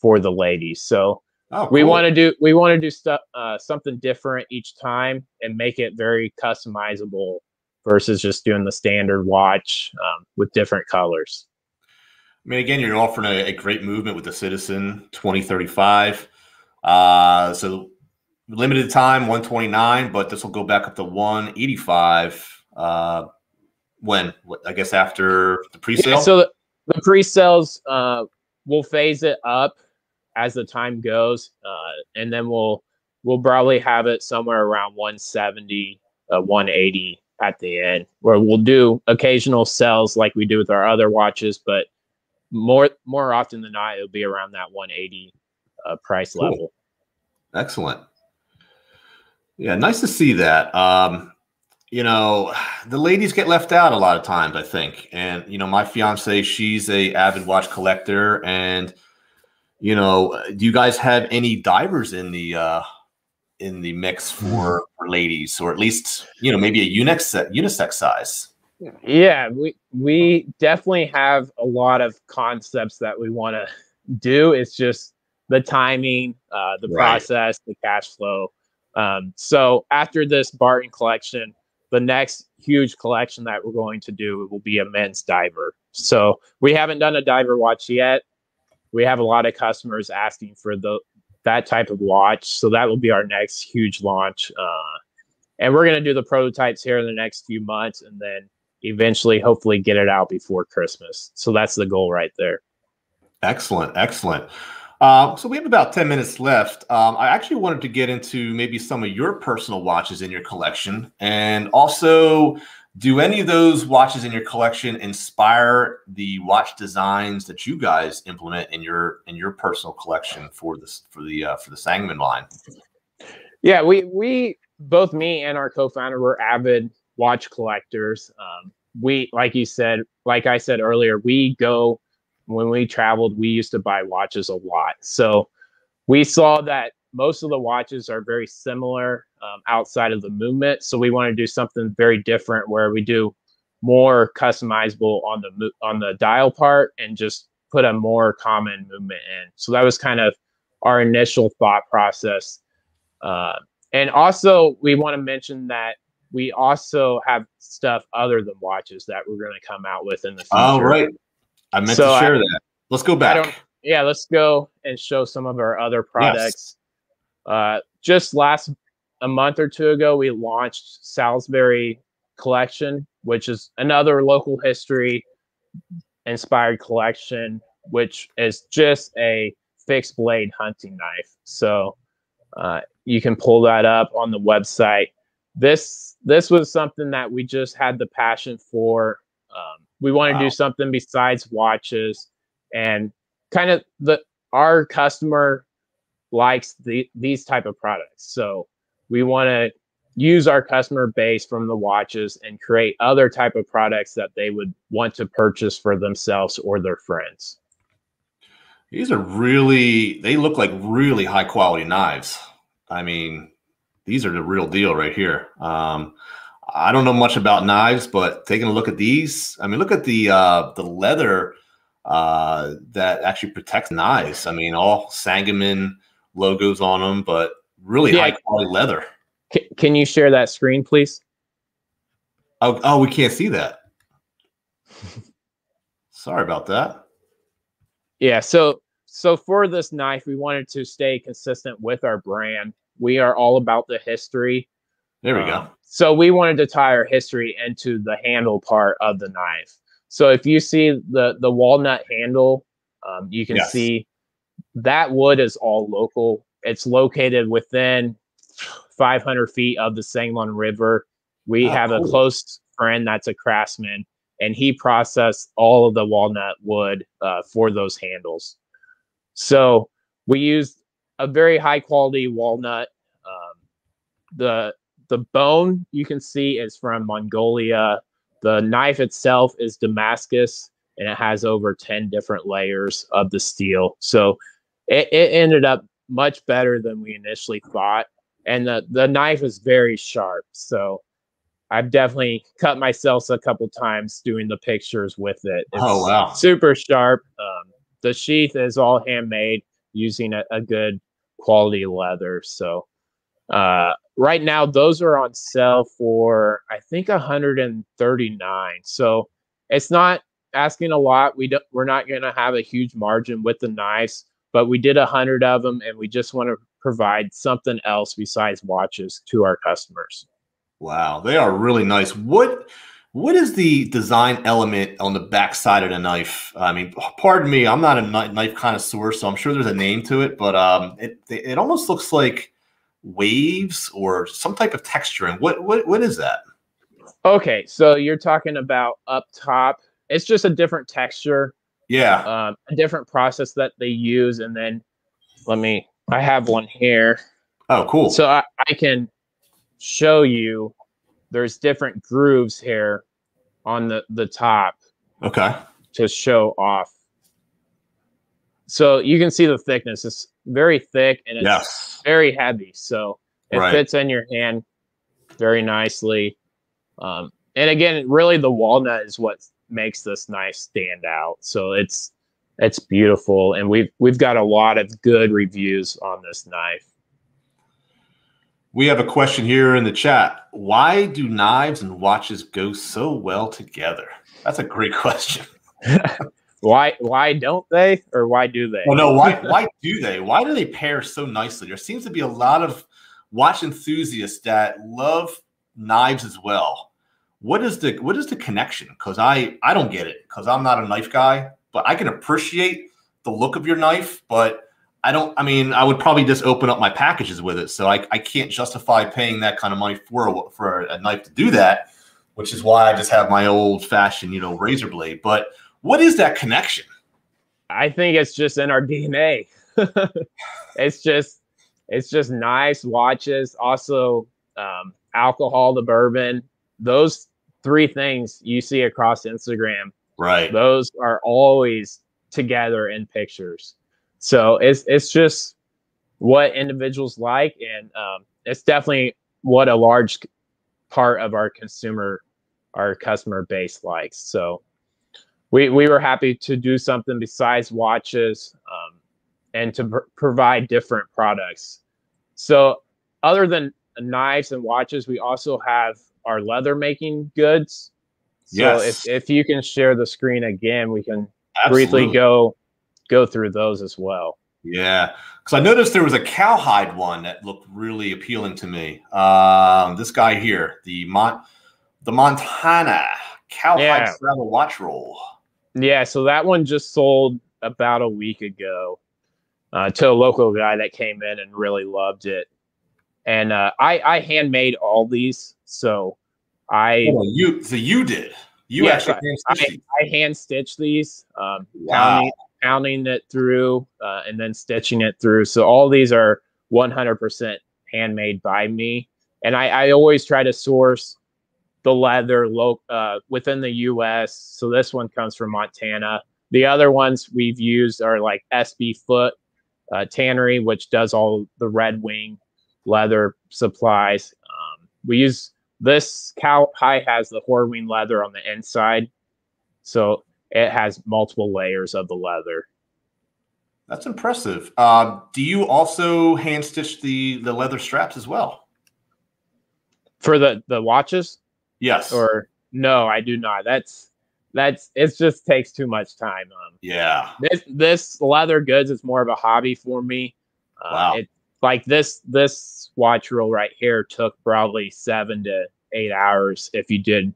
for the ladies. So oh, cool. we want to do we want to do stuff uh, something different each time and make it very customizable versus just doing the standard watch um, with different colors. I mean, again, you're offering a, a great movement with the Citizen 2035. Uh, so limited time 129, but this will go back up to 185. Uh, when I guess after the pre-sale. Yeah, so the, the pre-sales uh, we'll phase it up as the time goes, uh, and then we'll we'll probably have it somewhere around 170, uh, 180 at the end, where we'll do occasional sells like we do with our other watches, but more more often than not, it'll be around that 180 uh, price cool. level. Excellent. Yeah, nice to see that. Um, you know, [sighs] the ladies get left out a lot of times, I think. And you know, my fiance, she's a avid watch collector, and you know, do you guys have any divers in the uh in the mix for, for ladies, or at least you know maybe a unisex unisex size? Yeah, we we definitely have a lot of concepts that we want to do. It's just the timing, uh, the right. process, the cash flow. Um, so after this Barton collection, the next huge collection that we're going to do will be a men's diver. So we haven't done a diver watch yet. We have a lot of customers asking for the that type of watch. So that will be our next huge launch. Uh, and we're going to do the prototypes here in the next few months and then eventually hopefully get it out before Christmas. So that's the goal right there. Excellent. Excellent. Uh, so we have about 10 minutes left. Um, I actually wanted to get into maybe some of your personal watches in your collection. And also, do any of those watches in your collection inspire the watch designs that you guys implement in your in your personal collection for this for the uh, for the Sangamon line? Yeah, we we both me and our co-founder were avid watch collectors. Um, we like you said, like I said earlier, we go when we traveled, we used to buy watches a lot. So we saw that most of the watches are very similar um, outside of the movement. So we want to do something very different where we do more customizable on the on the dial part and just put a more common movement in. So that was kind of our initial thought process. Uh, and also, we want to mention that we also have stuff other than watches that we're going to come out with in the future. Oh, right. I meant so to share I, that. Let's go back. Yeah, let's go and show some of our other products. Yes. Uh, just last a month or two ago, we launched Salisbury Collection, which is another local history inspired collection, which is just a fixed blade hunting knife. So uh, you can pull that up on the website. This this was something that we just had the passion for. Um, we want to wow. do something besides watches and kind of the our customer likes the these type of products so we want to use our customer base from the watches and create other type of products that they would want to purchase for themselves or their friends. These are really they look like really high quality knives. I mean these are the real deal right here. Um, I don't know much about knives, but taking a look at these, I mean, look at the uh, the leather uh, that actually protects knives. I mean, all sangamon logos on them, but really yeah. high quality leather. can you share that screen, please? Oh, oh, we can't see that. [laughs] Sorry about that. Yeah, so so for this knife, we wanted to stay consistent with our brand. We are all about the history. There we um, go. So we wanted to tie our history into the handle part of the knife. So if you see the the walnut handle, um, you can yes. see that wood is all local. It's located within 500 feet of the Sangamon River. We oh, have cool. a close friend that's a craftsman, and he processed all of the walnut wood uh, for those handles. So we used a very high quality walnut. Um, the the bone you can see is from Mongolia. The knife itself is Damascus, and it has over 10 different layers of the steel. So it, it ended up much better than we initially thought. And the, the knife is very sharp. So I've definitely cut myself a couple times doing the pictures with it. It's oh wow! Super sharp. Um, the sheath is all handmade using a, a good quality leather. So uh, right now, those are on sale for I think 139. So it's not asking a lot. We don't. We're not going to have a huge margin with the knives, but we did a hundred of them, and we just want to provide something else besides watches to our customers. Wow, they are really nice. What what is the design element on the back side of the knife? I mean, pardon me, I'm not a knife connoisseur, so I'm sure there's a name to it, but um, it it almost looks like waves or some type of texturing. What what what is that? Okay, so you're talking about up top. It's just a different texture. Yeah. Um, a different process that they use, and then let me. I have one here. Oh, cool. So I, I can show you there's different grooves here on the the top okay to show off so you can see the thickness it's very thick and it's yes. very heavy so it right. fits in your hand very nicely um, and again really the walnut is what makes this knife stand out so it's it's beautiful and we've we've got a lot of good reviews on this knife we have a question here in the chat. Why do knives and watches go so well together? That's a great [laughs] question. [laughs] why why don't they or why do they? Oh no, why why do they? Why do they pair so nicely? There seems to be a lot of watch enthusiasts that love knives as well. What is the what is the connection? Because I I don't get it because I'm not a knife guy, but I can appreciate the look of your knife, but I don't. I mean, I would probably just open up my packages with it, so I, I can't justify paying that kind of money for a, for a knife to do that, which is why I just have my old fashioned, you know, razor blade. But what is that connection? I think it's just in our DNA. [laughs] it's just it's just nice watches. Also, um, alcohol, the bourbon, those three things you see across Instagram. Right. Those are always together in pictures. So it's it's just what individuals like, and um, it's definitely what a large part of our consumer, our customer base likes. So we we were happy to do something besides watches, um, and to pr- provide different products. So other than knives and watches, we also have our leather making goods. So yes. if, if you can share the screen again, we can Absolutely. briefly go go through those as well. Yeah, because I noticed there was a cowhide one that looked really appealing to me. Um, this guy here, the Mont, the Montana cowhide yeah. travel watch roll. Yeah, so that one just sold about a week ago uh, to a local guy that came in and really loved it. And uh, I, I handmade all these, so I oh, you so you did you yes, actually I, I, I, hand stitch these. Um, wow pounding it through uh, and then stitching it through. So all these are 100% handmade by me. And I, I always try to source the leather lo- uh, within the U.S. So this one comes from Montana. The other ones we've used are like SB Foot uh, Tannery, which does all the Red Wing leather supplies. Um, we use this cow high has the Horween leather on the inside. So it has multiple layers of the leather. That's impressive. Uh, do you also hand stitch the the leather straps as well? For the the watches? Yes. Or no, I do not. That's that's it. Just takes too much time. Um, yeah. This this leather goods is more of a hobby for me. Uh, wow. It, like this this watch roll right here took probably seven to eight hours if you did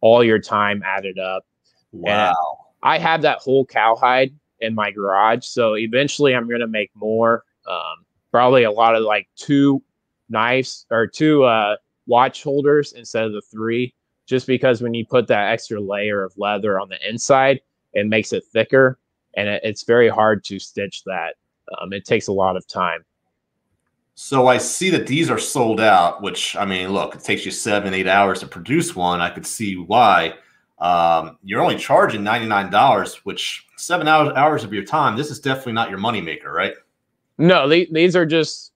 all your time added up. Wow. And I have that whole cowhide in my garage, so eventually I'm gonna make more. Um, probably a lot of like two knives or two uh, watch holders instead of the three, just because when you put that extra layer of leather on the inside, it makes it thicker, and it, it's very hard to stitch that. Um, it takes a lot of time. So I see that these are sold out, which I mean, look, it takes you seven, eight hours to produce one. I could see why. Um, you're only charging $99, which seven hours, hours of your time, this is definitely not your moneymaker, right? No, they, these are just,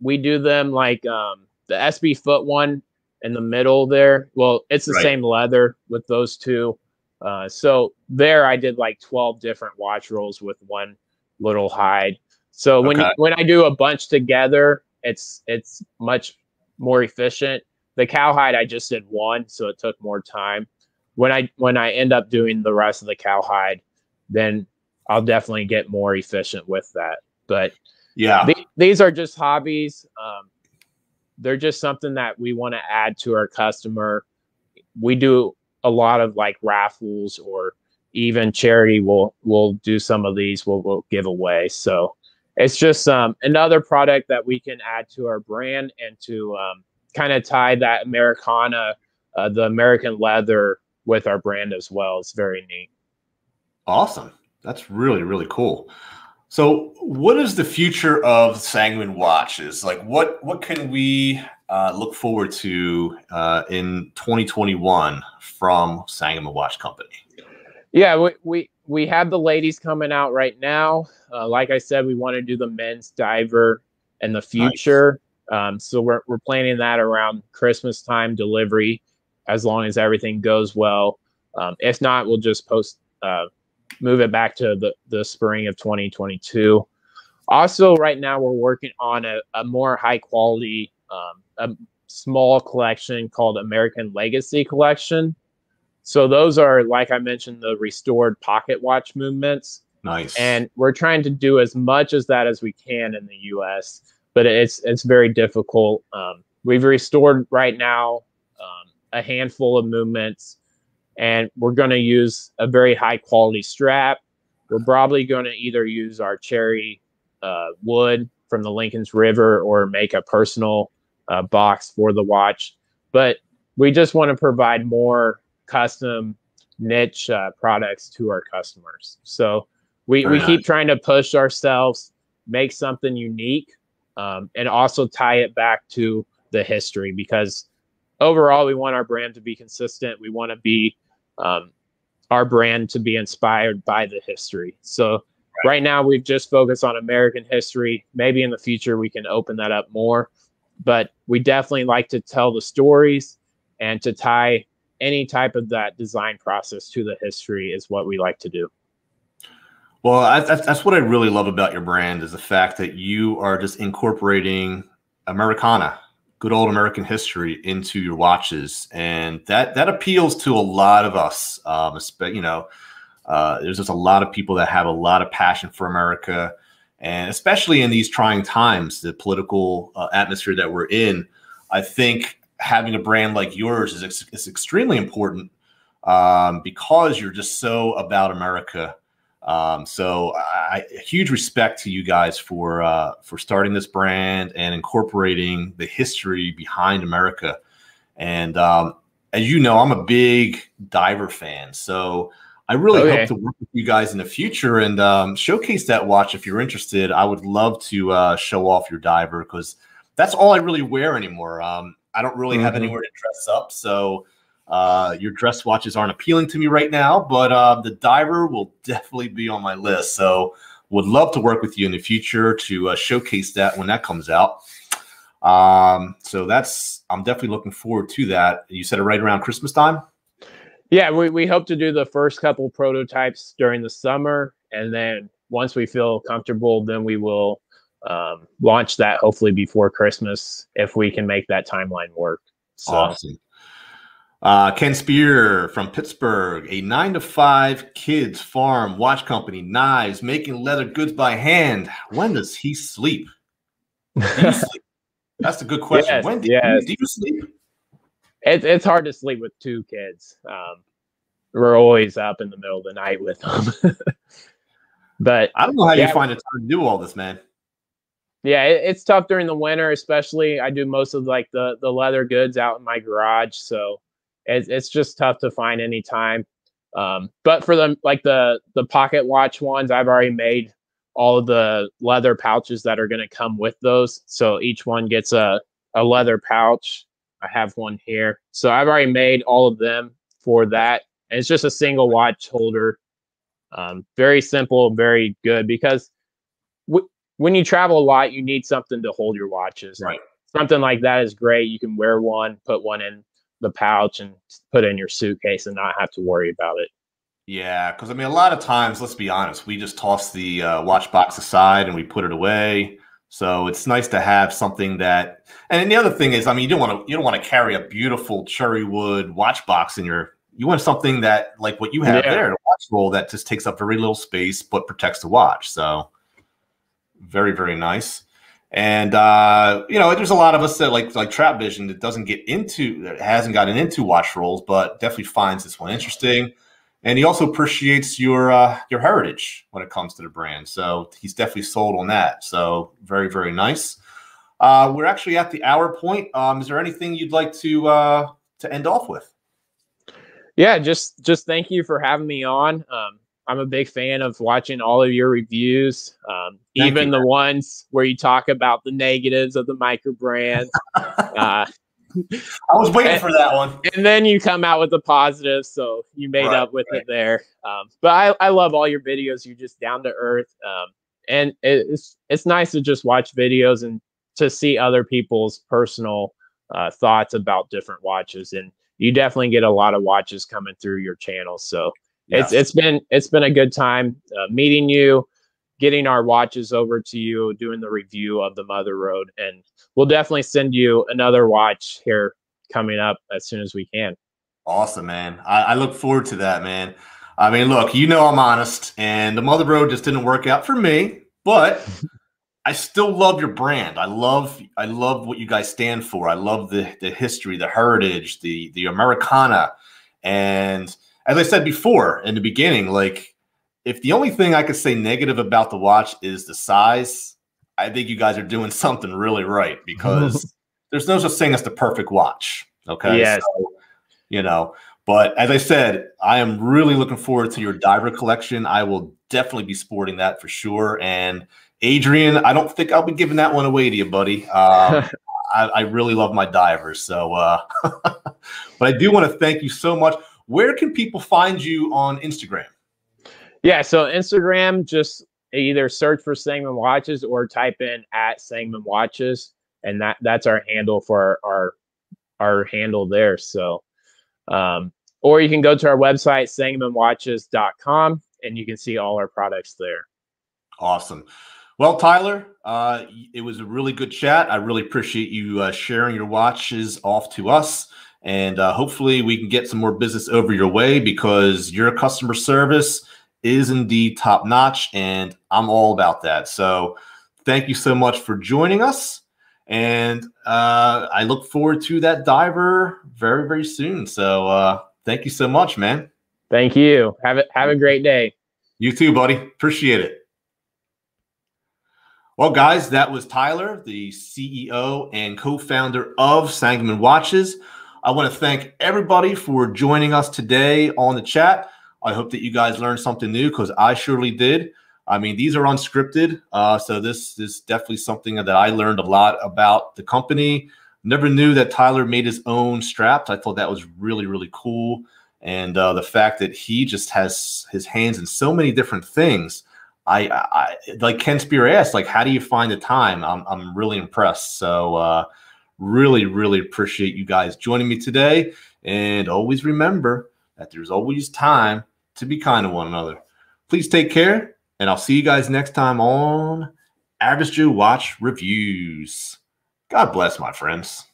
we do them like um, the SB foot one in the middle there. Well, it's the right. same leather with those two. Uh, so there I did like 12 different watch rolls with one little hide. So when okay. you, when I do a bunch together, it's it's much more efficient. The cowhide I just did one, so it took more time. When I when I end up doing the rest of the cowhide, then I'll definitely get more efficient with that. But yeah, th- these are just hobbies. Um, they're just something that we want to add to our customer. We do a lot of like raffles or even charity will will do some of these we'll, we'll give away so it's just um, another product that we can add to our brand and to um, kind of tie that Americana, uh, the American leather with our brand as well. It's very neat. Awesome. That's really, really cool. So what is the future of Sangamon watches? Like what, what can we uh, look forward to uh, in 2021 from Sangamon Watch Company? Yeah, we, we, we have the ladies coming out right now. Uh, like I said, we want to do the men's diver in the future. Nice. Um, so we're, we're planning that around Christmas time delivery, as long as everything goes well. Um, if not, we'll just post, uh, move it back to the, the spring of 2022. Also, right now we're working on a, a more high quality, um, a small collection called American Legacy Collection. So those are, like I mentioned, the restored pocket watch movements. Nice. And we're trying to do as much as that as we can in the U.S., but it's it's very difficult. Um, we've restored right now um, a handful of movements, and we're going to use a very high quality strap. We're probably going to either use our cherry uh, wood from the Lincoln's River or make a personal uh, box for the watch. But we just want to provide more custom niche uh, products to our customers. So we, we keep trying to push ourselves, make something unique, um, and also tie it back to the history because overall we want our brand to be consistent. We want to be um, our brand to be inspired by the history. So right. right now we've just focused on American history. Maybe in the future we can open that up more, but we definitely like to tell the stories and to tie any type of that design process to the history is what we like to do. Well, that's, that's what I really love about your brand is the fact that you are just incorporating Americana, good old American history, into your watches, and that that appeals to a lot of us. Um, you know, uh, there's just a lot of people that have a lot of passion for America, and especially in these trying times, the political uh, atmosphere that we're in. I think having a brand like yours is, is extremely important um, because you're just so about America. Um, so I, huge respect to you guys for uh, for starting this brand and incorporating the history behind America. And um, as you know, I'm a big diver fan, so I really okay. hope to work with you guys in the future and um, showcase that watch if you're interested. I would love to uh, show off your diver because that's all I really wear anymore. Um, I don't really mm-hmm. have anywhere to dress up, so uh, your dress watches aren't appealing to me right now. But uh, the diver will definitely be on my list. So would love to work with you in the future to uh, showcase that when that comes out. Um, so that's I'm definitely looking forward to that. You said it right around Christmas time. Yeah, we, we hope to do the first couple prototypes during the summer, and then once we feel comfortable, then we will um, launch that hopefully before Christmas if we can make that timeline work. So. Awesome. Uh, Ken Spear from Pittsburgh, a nine to five kids farm watch company, knives, making leather goods by hand. When does he sleep? Do [laughs] sleep? That's a good question. Yes, when do, yes. you, do you sleep? It's it's hard to sleep with two kids. Um, we're always up in the middle of the night with them. [laughs] but I don't know how yeah. you find the time to do all this, man. Yeah, it, it's tough during the winter, especially. I do most of like the the leather goods out in my garage, so it's it's just tough to find any time. Um, but for the like the the pocket watch ones, I've already made all of the leather pouches that are going to come with those. So each one gets a a leather pouch. I have one here, so I've already made all of them for that. And it's just a single watch holder. Um, very simple, very good because when you travel a lot, you need something to hold your watches. Right. Something like that is great. You can wear one, put one in the pouch, and put in your suitcase and not have to worry about it. Yeah, because I mean, a lot of times, let's be honest, we just toss the uh, watch box aside and we put it away. So it's nice to have something that. And the other thing is, I mean, you don't want to you don't want to carry a beautiful cherry wood watch box in your. You want something that, like what you have Yeah. there, a watch roll that just takes up very little space but protects the watch. So very very nice. And uh, you know, there's a lot of us that like like Trap Vision that doesn't get into that hasn't gotten into watch rolls, but definitely finds this one interesting. And he also appreciates your uh, your heritage when it comes to the brand. So he's definitely sold on that. So very very nice. Uh, we're actually at the hour point. Um, is there anything you'd like to uh, to end off with? Yeah, just just thank you for having me on. Um, I'm a big fan of watching all of your reviews, um, even you, the man. ones where you talk about the negatives of the micro brand. [laughs] uh, I was waiting for that one. and then you come out with the positives, so you made Right, up with right. it there. Um, but I, I love all your videos. You're just down to earth, um, and it's it's nice to just watch videos and to see other people's personal uh, thoughts about different watches. And you definitely get a lot of watches coming through your channel. So it's it's been it's been a good time uh, meeting you, getting our watches over to you, doing the review of the Mother Road, and we'll definitely send you another watch here coming up as soon as we can. Awesome, man. I, I look forward to that, man. I mean, look, you know I'm honest, and the Mother Road just didn't work out for me, but [laughs] I still love your brand. I love I love what you guys stand for. I love the the history, the heritage, the the Americana. And as I said before in the beginning, like if the only thing I could say negative about the watch is the size, I think you guys are doing [laughs] something really right because [laughs] there's no such thing as the perfect watch. Okay. Yes. So, you know, but as I said, I am really looking forward to your diver collection. I will definitely be sporting that for sure. And Adrian, I don't think I'll be giving that one away to you, buddy. [laughs] Um, I, I really love my divers. So, uh, but I do want to thank you so much. Where can people find you on Instagram? Yeah, so Instagram, just either search for Sangamon Watches or type in at Sangamon Watches, and that that's our handle for our our handle there. So, um, or you can go to our website sangamonwatches.com and you can see all our products there. Awesome. Well, Tyler, uh, it was a really good chat. I really appreciate you uh, sharing your watches off to us. And uh, hopefully, we can get some more business over your way because your customer service is indeed top notch. And I'm all about that. So, thank you so much for joining us. And uh, I look forward to that diver very, very soon. So, uh, thank you so much, man. Thank you. Have it. Have a great day. You too, buddy. Appreciate it. Well, guys, that was Tyler, the CEO and co founder of Sangamon Watches. I want to thank everybody for joining us today on the chat. I hope that you guys learned something new because I surely did. I mean, these are unscripted. Uh, so, this is definitely something that I learned a lot about the company. Never knew that Tyler made his own straps. I thought that was really, really cool. And uh, the fact that he just has his hands in so many different things. I, I like Ken Spear asked, like, how do you find the time? I'm, I'm really impressed. So, uh, really, really appreciate you guys joining me today. And always remember that there's always time to be kind to one another. Please take care, and I'll see you guys next time on Average Joe Watch Reviews. God bless, my friends.